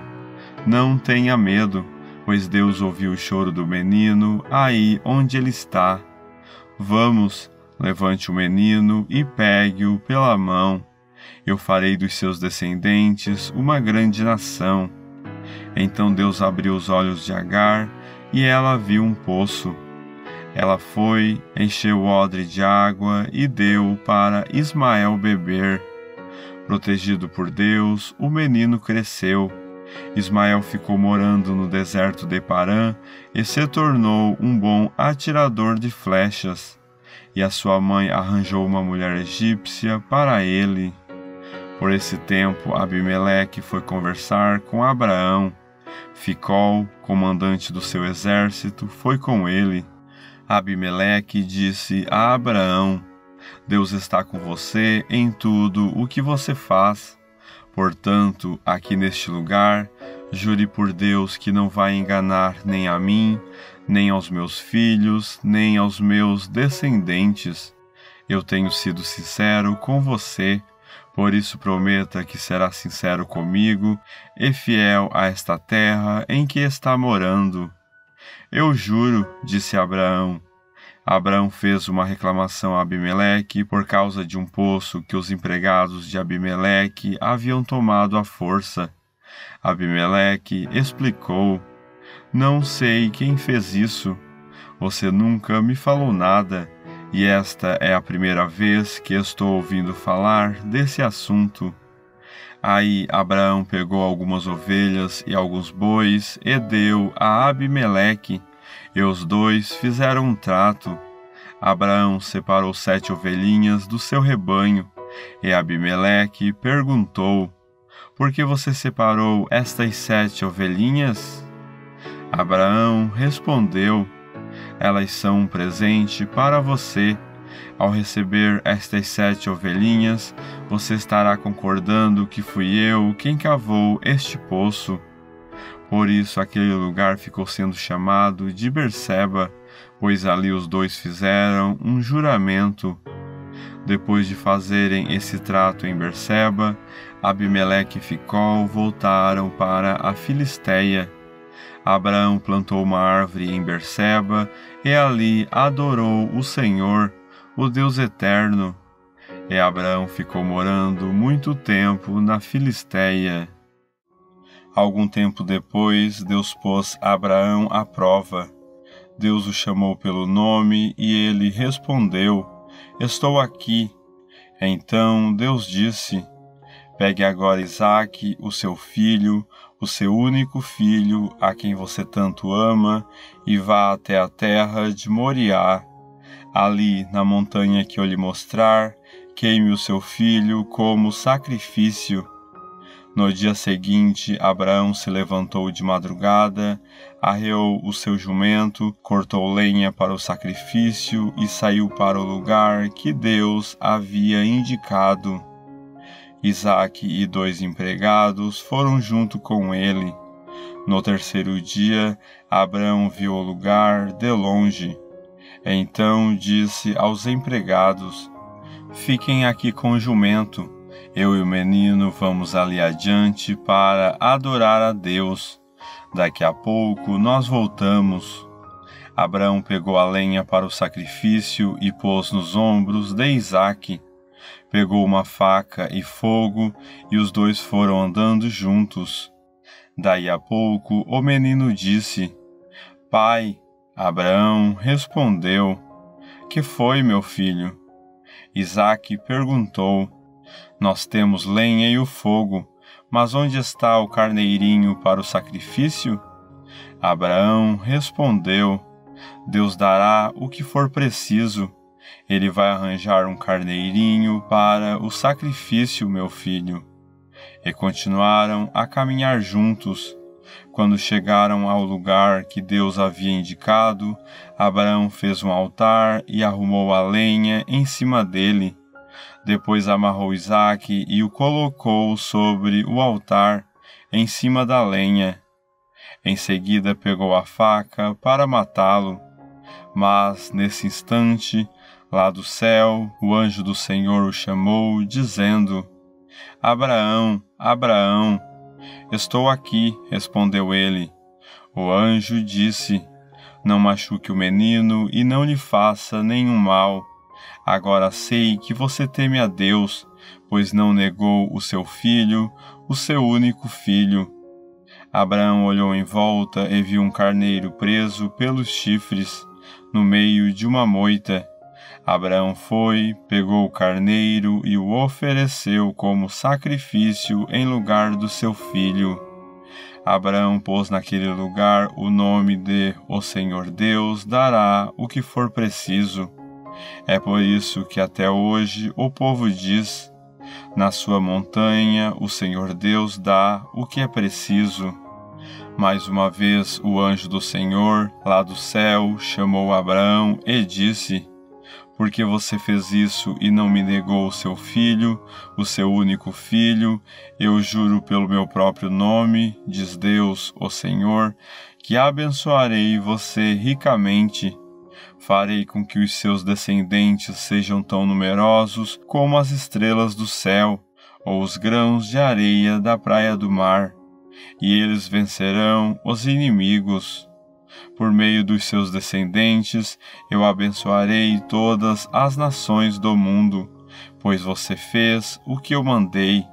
Não tenha medo, pois Deus ouviu o choro do menino aí onde ele está. Vamos, levante o menino e pegue-o pela mão. Eu farei dos seus descendentes uma grande nação. Então Deus abriu os olhos de Agar e ela viu um poço. Ela foi, encheu o odre de água e deu para Ismael beber. Protegido por Deus, o menino cresceu. Ismael ficou morando no deserto de Parã e se tornou um bom atirador de flechas. E a sua mãe arranjou uma mulher egípcia para ele. Por esse tempo, Abimeleque foi conversar com Abraão. Ficol, comandante do seu exército, foi com ele. Abimeleque disse a Abraão: Deus está com você em tudo o que você faz. Portanto, aqui neste lugar, jure por Deus que não vai enganar nem a mim, nem aos meus filhos, nem aos meus descendentes. Eu tenho sido sincero com você, por isso prometa que será sincero comigo e fiel a esta terra em que está morando. Eu juro, disse Abraão. Abraão fez uma reclamação a Abimeleque por causa de um poço que os empregados de Abimeleque haviam tomado à força. Abimeleque explicou: Não sei quem fez isso. Você nunca me falou nada, e esta é a primeira vez que estou ouvindo falar desse assunto. Aí Abraão pegou algumas ovelhas e alguns bois e deu a Abimeleque, e os dois fizeram um trato. Abraão separou sete ovelhinhas do seu rebanho, e Abimeleque perguntou: Por que você separou estas sete ovelhinhas? Abraão respondeu: Elas são um presente para você ao receber estas sete ovelhinhas, você estará concordando que fui eu quem cavou este poço. Por isso aquele lugar ficou sendo chamado de Berseba, pois ali os dois fizeram um juramento. Depois de fazerem esse trato em Berseba, Abimeleque e Ficol voltaram para a Filisteia. Abraão plantou uma árvore em Berseba e ali adorou o Senhor o Deus eterno. E Abraão ficou morando muito tempo na Filisteia. Algum tempo depois, Deus pôs Abraão à prova. Deus o chamou pelo nome e ele respondeu: Estou aqui. Então Deus disse: Pegue agora Isaque, o seu filho, o seu único filho, a quem você tanto ama, e vá até a terra de Moriá ali na montanha que eu lhe mostrar, queime o seu filho como sacrifício. No dia seguinte, Abraão se levantou de madrugada, arreou o seu jumento, cortou lenha para o sacrifício e saiu para o lugar que Deus havia indicado. Isaque e dois empregados foram junto com ele. No terceiro dia, Abraão viu o lugar de longe. Então disse aos empregados: Fiquem aqui com o jumento. Eu e o menino vamos ali adiante para adorar a Deus. Daqui a pouco nós voltamos. Abraão pegou a lenha para o sacrifício e pôs nos ombros de Isaque. Pegou uma faca e fogo, e os dois foram andando juntos. Daí a pouco o menino disse: Pai, Abraão respondeu: Que foi, meu filho? Isaque perguntou: Nós temos lenha e o fogo, mas onde está o carneirinho para o sacrifício? Abraão respondeu: Deus dará o que for preciso. Ele vai arranjar um carneirinho para o sacrifício, meu filho. E continuaram a caminhar juntos. Quando chegaram ao lugar que Deus havia indicado, Abraão fez um altar e arrumou a lenha em cima dele. Depois amarrou Isaque e o colocou sobre o altar, em cima da lenha. Em seguida pegou a faca para matá-lo. Mas, nesse instante, lá do céu, o anjo do Senhor o chamou, dizendo: Abraão, Abraão. Estou aqui, respondeu ele. O anjo disse: Não machuque o menino e não lhe faça nenhum mal. Agora sei que você teme a Deus, pois não negou o seu filho, o seu único filho. Abraão olhou em volta e viu um carneiro preso pelos chifres, no meio de uma moita. Abraão foi, pegou o carneiro e o ofereceu como sacrifício em lugar do seu filho. Abraão pôs naquele lugar o nome de O Senhor Deus dará o que for preciso. É por isso que até hoje o povo diz: Na sua montanha o Senhor Deus dá o que é preciso. Mais uma vez o anjo do Senhor, lá do céu, chamou Abraão e disse: porque você fez isso e não me negou o seu filho, o seu único filho, eu juro pelo meu próprio nome, diz Deus, o Senhor, que abençoarei você ricamente. Farei com que os seus descendentes sejam tão numerosos como as estrelas do céu, ou os grãos de areia da praia do mar, e eles vencerão os inimigos por meio dos seus descendentes, eu abençoarei todas as nações do mundo, pois você fez o que eu mandei.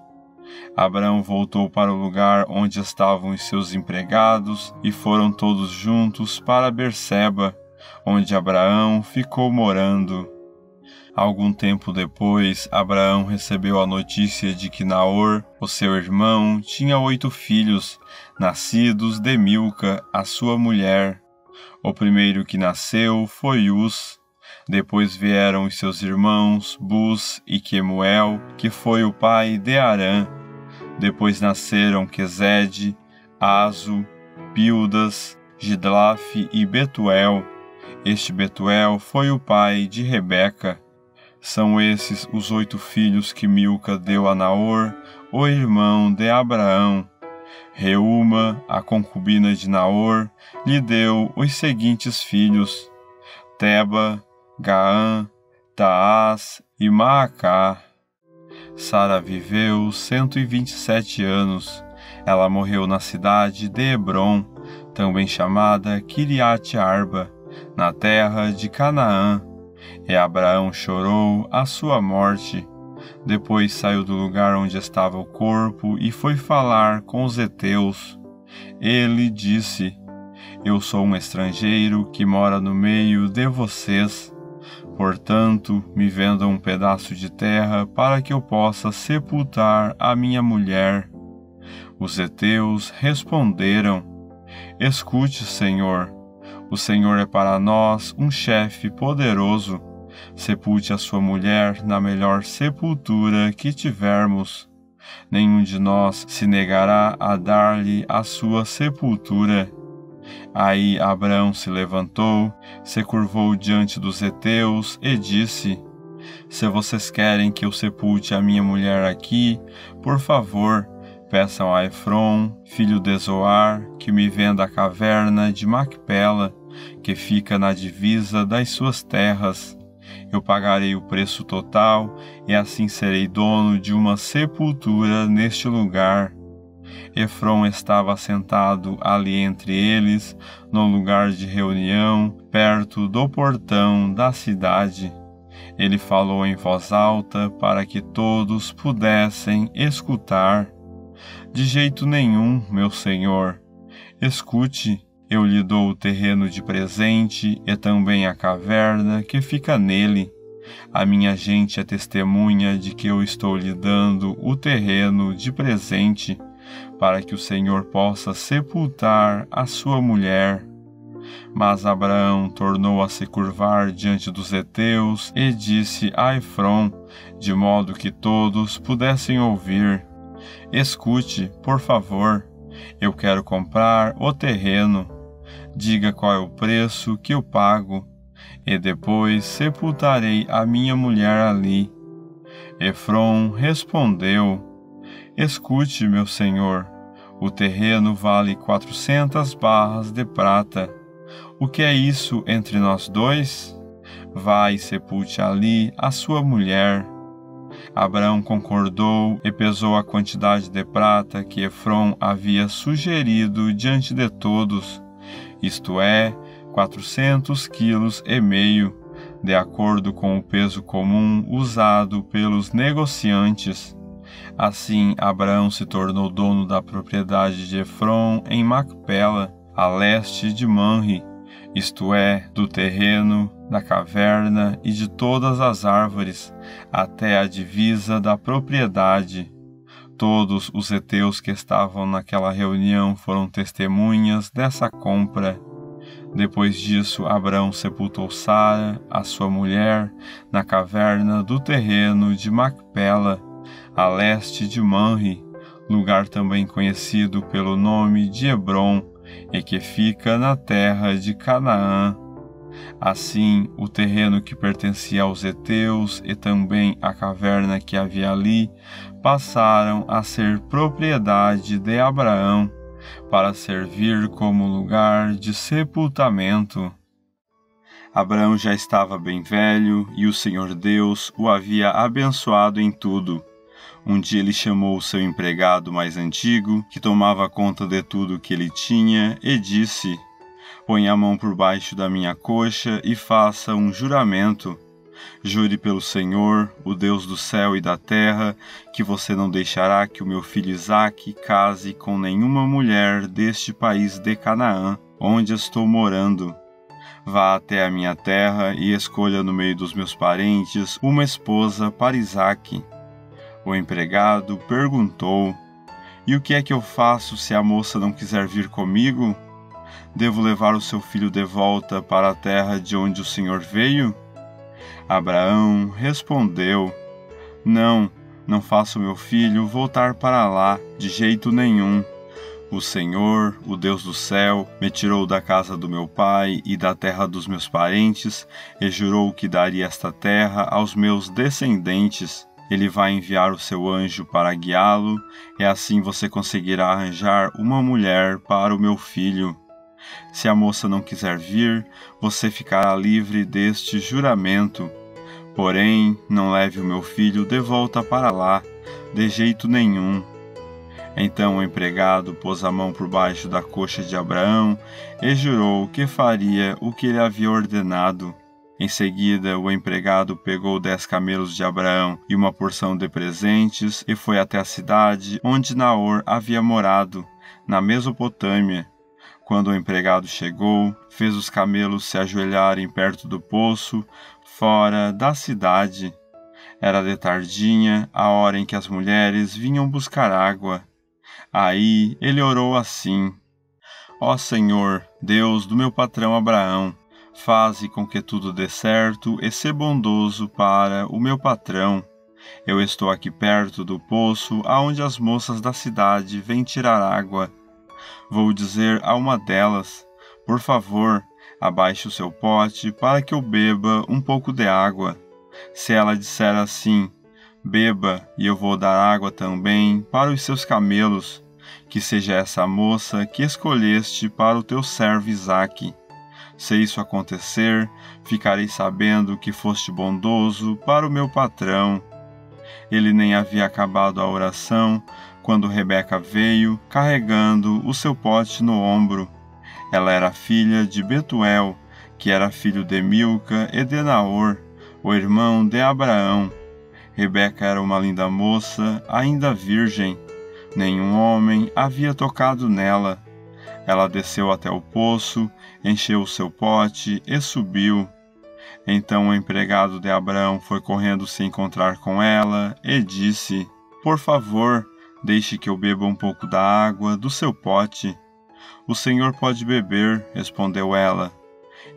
Abraão voltou para o lugar onde estavam os seus empregados e foram todos juntos para Berseba, onde Abraão ficou morando. Algum tempo depois, Abraão recebeu a notícia de que Naor, o seu irmão, tinha oito filhos, nascidos de Milca, a sua mulher. O primeiro que nasceu foi Uz. Depois vieram os seus irmãos Bus e Quemuel, que foi o pai de Arã. Depois nasceram Quezede, Azo, Pildas, Gidlaf e Betuel. Este Betuel foi o pai de Rebeca. São esses os oito filhos que Milca deu a Naor, o irmão de Abraão. Reuma, a concubina de Naor, lhe deu os seguintes filhos: Teba, Gaã, Taás e Maacá. Sara viveu cento e vinte e sete anos. Ela morreu na cidade de Hebron, também chamada Kiriat Arba, na terra de Canaã e Abraão chorou a sua morte. Depois saiu do lugar onde estava o corpo e foi falar com os heteus. Ele disse: Eu sou um estrangeiro que mora no meio de vocês. Portanto, me vendam um pedaço de terra para que eu possa sepultar a minha mulher. Os heteus responderam: Escute, Senhor. O Senhor é para nós um chefe poderoso. Sepulte a sua mulher na melhor sepultura que tivermos. Nenhum de nós se negará a dar-lhe a sua sepultura. Aí Abraão se levantou, se curvou diante dos heteus e disse: Se vocês querem que eu sepulte a minha mulher aqui, por favor, peçam a Efron, filho de Zoar, que me venda a caverna de Macpela, que fica na divisa das suas terras eu pagarei o preço total e assim serei dono de uma sepultura neste lugar. Efron estava sentado ali entre eles, no lugar de reunião, perto do portão da cidade. Ele falou em voz alta para que todos pudessem escutar. De jeito nenhum, meu senhor. Escute, eu lhe dou o terreno de presente e também a caverna que fica nele. A minha gente é testemunha de que eu estou lhe dando o terreno de presente, para que o Senhor possa sepultar a sua mulher. Mas Abraão tornou a se curvar diante dos heteus e disse a Efron, de modo que todos pudessem ouvir: Escute, por favor, eu quero comprar o terreno diga qual é o preço que eu pago, e depois sepultarei a minha mulher ali. Efron respondeu: Escute, meu senhor, o terreno vale quatrocentas barras de prata. O que é isso entre nós dois? Vai e sepulte ali a sua mulher. Abraão concordou e pesou a quantidade de prata que Efron havia sugerido diante de todos isto é, quatrocentos quilos e meio, de acordo com o peso comum usado pelos negociantes. Assim, Abraão se tornou dono da propriedade de Efron em Macpela, a leste de Manre, isto é, do terreno, da caverna e de todas as árvores, até a divisa da propriedade. Todos os heteus que estavam naquela reunião foram testemunhas dessa compra. Depois disso, Abraão sepultou Sara, a sua mulher, na caverna do terreno de Macpela, a leste de Manre, lugar também conhecido pelo nome de Hebron, e que fica na terra de Canaã. Assim, o terreno que pertencia aos heteus e também a caverna que havia ali passaram a ser propriedade de Abraão para servir como lugar de sepultamento. Abraão já estava bem velho e o Senhor Deus o havia abençoado em tudo. Um dia ele chamou o seu empregado mais antigo, que tomava conta de tudo que ele tinha, e disse: Põe a mão por baixo da minha coxa e faça um juramento. Jure pelo Senhor, o Deus do céu e da terra, que você não deixará que o meu filho Isaque case com nenhuma mulher deste país de Canaã, onde estou morando. Vá até a minha terra e escolha no meio dos meus parentes uma esposa para Isaque. O empregado perguntou: E o que é que eu faço se a moça não quiser vir comigo? Devo levar o seu filho de volta para a terra de onde o Senhor veio? Abraão respondeu: Não, não faço meu filho voltar para lá de jeito nenhum. O Senhor, o Deus do céu, me tirou da casa do meu pai e da terra dos meus parentes, e jurou que daria esta terra aos meus descendentes. Ele vai enviar o seu anjo para guiá-lo, e assim você conseguirá arranjar uma mulher para o meu filho. Se a moça não quiser vir, você ficará livre deste juramento. Porém, não leve o meu filho de volta para lá, de jeito nenhum. Então o empregado pôs a mão por baixo da coxa de Abraão e jurou que faria o que ele havia ordenado. Em seguida, o empregado pegou dez camelos de Abraão e uma porção de presentes e foi até a cidade onde Naor havia morado, na Mesopotâmia quando o empregado chegou, fez os camelos se ajoelharem perto do poço, fora da cidade. Era de tardinha, a hora em que as mulheres vinham buscar água. Aí ele orou assim: Ó Senhor, Deus do meu patrão Abraão, faze com que tudo dê certo e se bondoso para o meu patrão. Eu estou aqui perto do poço aonde as moças da cidade vêm tirar água. Vou dizer a uma delas: Por favor, abaixe o seu pote para que eu beba um pouco de água. Se ela disser assim: Beba, e eu vou dar água também para os seus camelos, que seja essa moça que escolheste para o teu servo Isaque. Se isso acontecer, ficarei sabendo que foste bondoso para o meu patrão. Ele nem havia acabado a oração quando Rebeca veio carregando o seu pote no ombro. Ela era filha de Betuel, que era filho de Milca e de Naor, o irmão de Abraão. Rebeca era uma linda moça, ainda virgem. Nenhum homem havia tocado nela. Ela desceu até o poço, encheu o seu pote e subiu. Então o empregado de Abraão foi correndo se encontrar com ela e disse: Por favor, Deixe que eu beba um pouco da água do seu pote. O senhor pode beber, respondeu ela.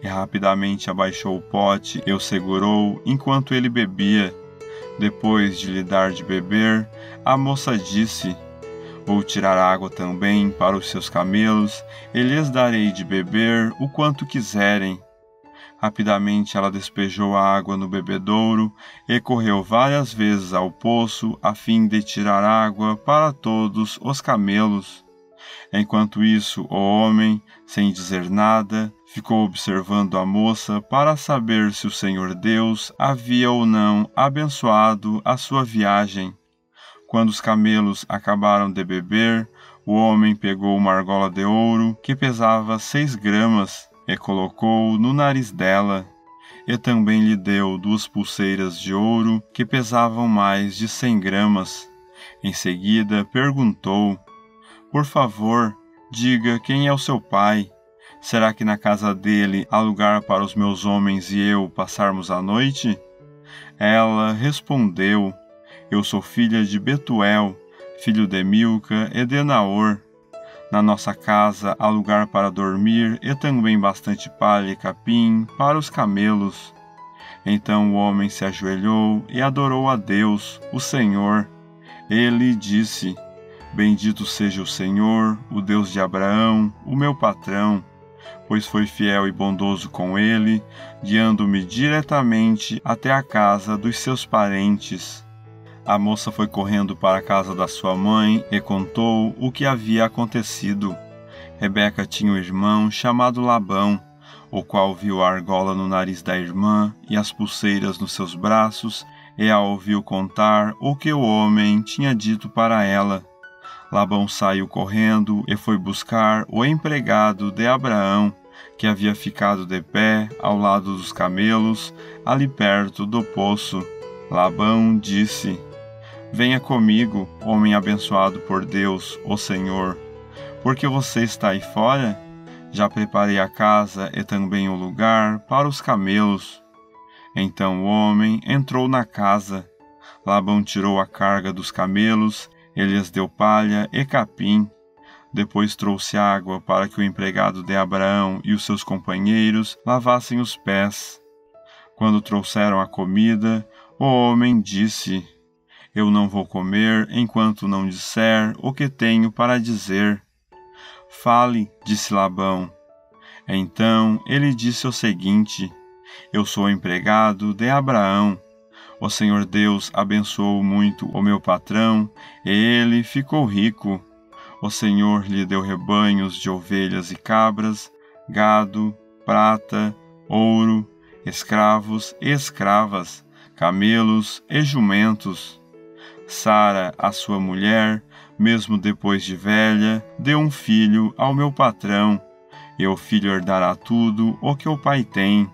E rapidamente abaixou o pote e o segurou enquanto ele bebia. Depois de lhe dar de beber, a moça disse: Vou tirar água também para os seus camelos, e lhes darei de beber o quanto quiserem. Rapidamente ela despejou a água no bebedouro e correu várias vezes ao poço a fim de tirar água para todos os camelos. Enquanto isso, o homem, sem dizer nada, ficou observando a moça para saber se o Senhor Deus havia ou não abençoado a sua viagem. Quando os camelos acabaram de beber, o homem pegou uma argola de ouro que pesava seis gramas e colocou no nariz dela, e também lhe deu duas pulseiras de ouro que pesavam mais de cem gramas. Em seguida perguntou: Por favor, diga quem é o seu pai. Será que na casa dele há lugar para os meus homens e eu passarmos a noite? Ela respondeu: Eu sou filha de Betuel, filho de Milca e de Naor. Na nossa casa há lugar para dormir e também bastante palha e capim para os camelos. Então o homem se ajoelhou e adorou a Deus, o Senhor. Ele disse: Bendito seja o Senhor, o Deus de Abraão, o meu patrão, pois foi fiel e bondoso com ele, guiando-me diretamente até a casa dos seus parentes. A moça foi correndo para a casa da sua mãe e contou o que havia acontecido. Rebeca tinha um irmão chamado Labão, o qual viu a argola no nariz da irmã e as pulseiras nos seus braços, e a ouviu contar o que o homem tinha dito para ela. Labão saiu correndo e foi buscar o empregado de Abraão, que havia ficado de pé ao lado dos camelos, ali perto do poço. Labão disse: Venha comigo, homem abençoado por Deus, o Senhor. Porque você está aí fora? Já preparei a casa e também o lugar para os camelos. Então o homem entrou na casa. Labão tirou a carga dos camelos, ele lhes deu palha e capim. Depois trouxe água para que o empregado de Abraão e os seus companheiros lavassem os pés. Quando trouxeram a comida, o homem disse: Eu não vou comer enquanto não disser o que tenho para dizer. Fale, disse Labão. Então ele disse o seguinte: Eu sou empregado de Abraão. O Senhor Deus abençoou muito o meu patrão, e ele ficou rico. O Senhor lhe deu rebanhos de ovelhas e cabras, gado, prata, ouro, escravos e escravas, camelos e jumentos. Sara, a sua mulher, mesmo depois de velha, deu um filho ao meu patrão, e o filho herdará tudo o que o pai tem.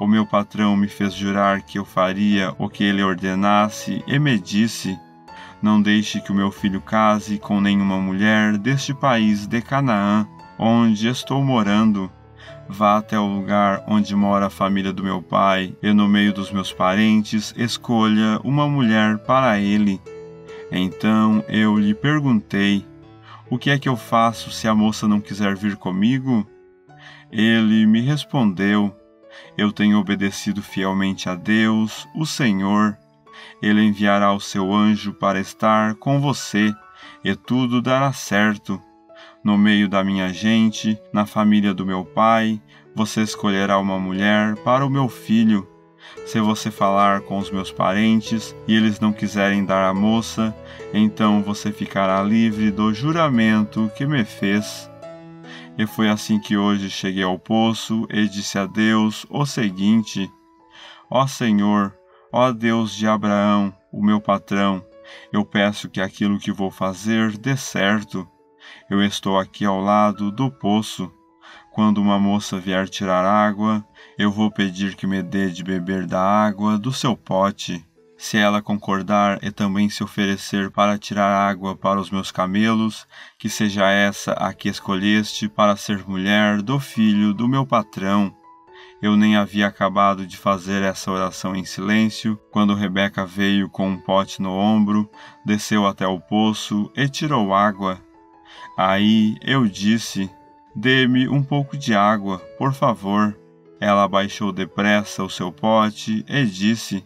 O meu patrão me fez jurar que eu faria o que ele ordenasse e me disse: não deixe que o meu filho case com nenhuma mulher deste país de Canaã, onde estou morando. Vá até o lugar onde mora a família do meu pai, e no meio dos meus parentes escolha uma mulher para ele. Então eu lhe perguntei: O que é que eu faço se a moça não quiser vir comigo? Ele me respondeu: Eu tenho obedecido fielmente a Deus, o Senhor ele enviará o seu anjo para estar com você, e tudo dará certo. No meio da minha gente, na família do meu pai, você escolherá uma mulher para o meu filho. Se você falar com os meus parentes e eles não quiserem dar a moça, então você ficará livre do juramento que me fez. E foi assim que hoje cheguei ao poço e disse a Deus o seguinte: Ó Senhor, Ó Deus de Abraão, o meu patrão, eu peço que aquilo que vou fazer dê certo. Eu estou aqui ao lado do poço. Quando uma moça vier tirar água, eu vou pedir que me dê de beber da água do seu pote. Se ela concordar e também se oferecer para tirar água para os meus camelos, que seja essa a que escolheste para ser mulher do filho do meu patrão. Eu nem havia acabado de fazer essa oração em silêncio quando Rebeca veio com um pote no ombro, desceu até o poço e tirou água. Aí eu disse: Dê-me um pouco de água, por favor. Ela abaixou depressa o seu pote e disse: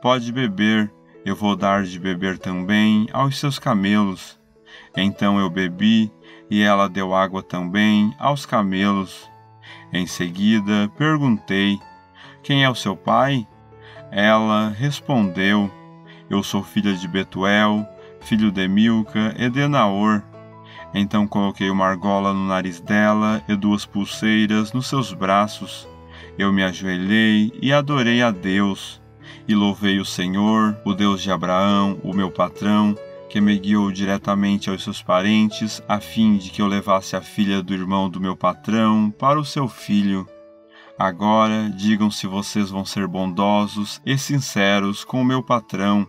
Pode beber, eu vou dar de beber também aos seus camelos. Então eu bebi, e ela deu água também aos camelos. Em seguida, perguntei: Quem é o seu pai? Ela respondeu: Eu sou filha de Betuel, filho de Milca e de Naor. Então coloquei uma argola no nariz dela e duas pulseiras nos seus braços. Eu me ajoelhei e adorei a Deus, e louvei o Senhor, o Deus de Abraão, o meu patrão, que me guiou diretamente aos seus parentes, a fim de que eu levasse a filha do irmão do meu patrão para o seu filho. Agora digam se vocês vão ser bondosos e sinceros com o meu patrão.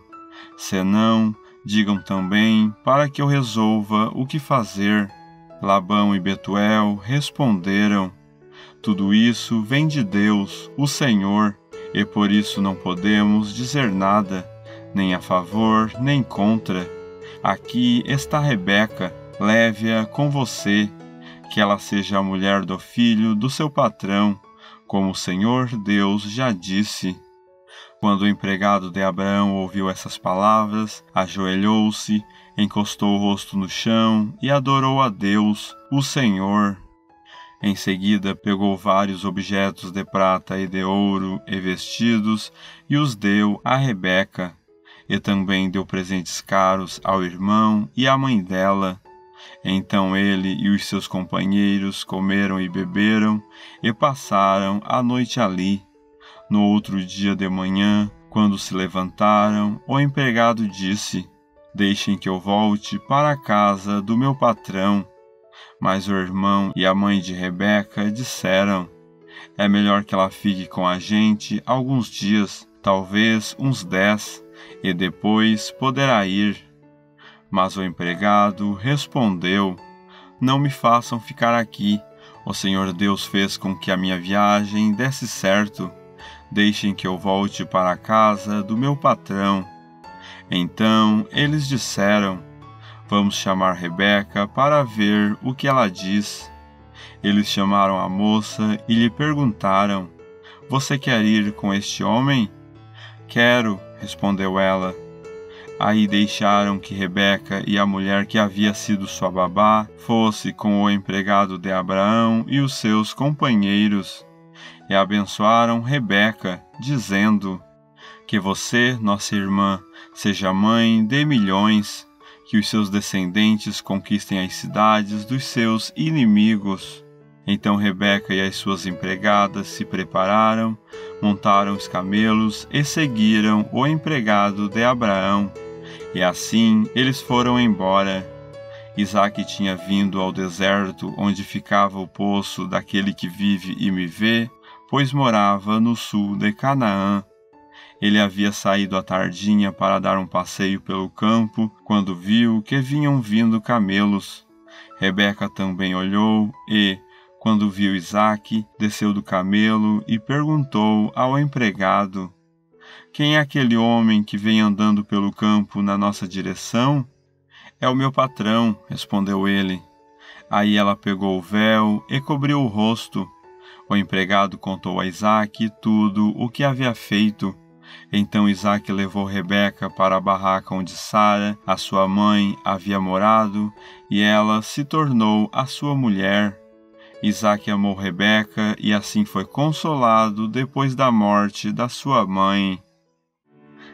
Se não, digam também para que eu resolva o que fazer. Labão e Betuel responderam: Tudo isso vem de Deus, o Senhor, e por isso não podemos dizer nada, nem a favor nem contra Aqui está Rebeca, leve-a com você, que ela seja a mulher do filho do seu patrão, como o Senhor Deus já disse. Quando o empregado de Abraão ouviu essas palavras, ajoelhou-se, encostou o rosto no chão e adorou a Deus, o Senhor. Em seguida, pegou vários objetos de prata e de ouro e vestidos e os deu a Rebeca e também deu presentes caros ao irmão e à mãe dela. Então ele e os seus companheiros comeram e beberam e passaram a noite ali. No outro dia de manhã, quando se levantaram, o empregado disse: Deixem que eu volte para a casa do meu patrão. Mas o irmão e a mãe de Rebeca disseram: É melhor que ela fique com a gente alguns dias, talvez uns dez, e depois poderá ir. Mas o empregado respondeu: Não me façam ficar aqui. O Senhor Deus fez com que a minha viagem desse certo. Deixem que eu volte para a casa do meu patrão. Então eles disseram: Vamos chamar Rebeca para ver o que ela diz. Eles chamaram a moça e lhe perguntaram: Você quer ir com este homem? Quero, respondeu ela. Aí deixaram que Rebeca e a mulher que havia sido sua babá fosse com o empregado de Abraão e os seus companheiros, e abençoaram Rebeca, dizendo: Que você, nossa irmã, seja mãe de milhões, que os seus descendentes conquistem as cidades dos seus inimigos. Então Rebeca e as suas empregadas se prepararam, montaram os camelos e seguiram o empregado de Abraão. E assim eles foram embora. Isaac tinha vindo ao deserto onde ficava o poço daquele que vive e me vê, pois morava no sul de Canaã. Ele havia saído à tardinha para dar um passeio pelo campo, quando viu que vinham vindo camelos. Rebeca também olhou e, quando viu Isaac, desceu do camelo e perguntou ao empregado: Quem é aquele homem que vem andando pelo campo na nossa direção? É o meu patrão, respondeu ele. Aí ela pegou o véu e cobriu o rosto. O empregado contou a Isaac tudo o que havia feito. Então Isaac levou Rebeca para a barraca onde Sara, a sua mãe, havia morado, e ela se tornou a sua mulher. Isaac amou Rebeca e assim foi consolado depois da morte da sua mãe.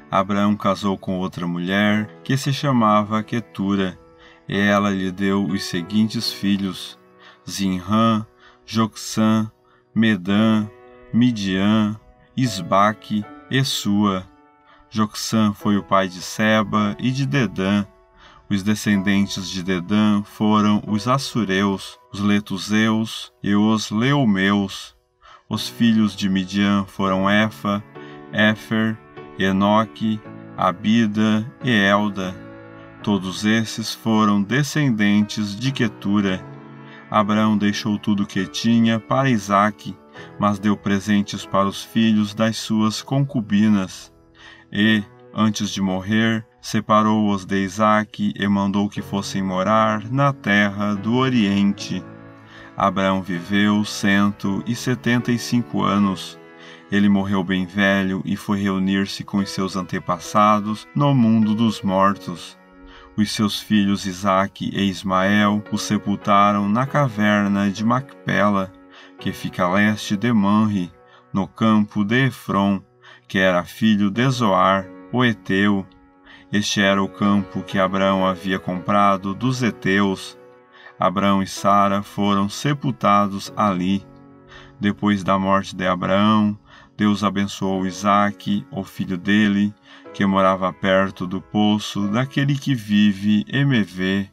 Abraão casou com outra mulher que se chamava Quetura, e ela lhe deu os seguintes filhos: Zinrã, Joxã, Medã, Midian, Isbaque e Sua. Joxã foi o pai de Seba e de Dedã. Os descendentes de Dedã foram os Assureus, os Letuseus e os Leumeus. Os filhos de Midian foram Efa, Éfer, Enoque, Abida e Elda. Todos esses foram descendentes de Quetura. Abraão deixou tudo o que tinha para Isaque, mas deu presentes para os filhos das suas concubinas. E, antes de morrer, separou-os de Isaque e mandou que fossem morar na terra do Oriente. Abraão viveu cento e setenta e cinco anos. Ele morreu bem velho e foi reunir-se com os seus antepassados no mundo dos mortos. Os seus filhos Isaque e Ismael o sepultaram na caverna de Macpela, que fica a leste de Manre, no campo de Efron, que era filho de Zoar, o Eteu, este era o campo que Abraão havia comprado dos heteus. Abraão e Sara foram sepultados ali. Depois da morte de Abraão, Deus abençoou Isaque, o filho dele, que morava perto do poço daquele que vive e me vê.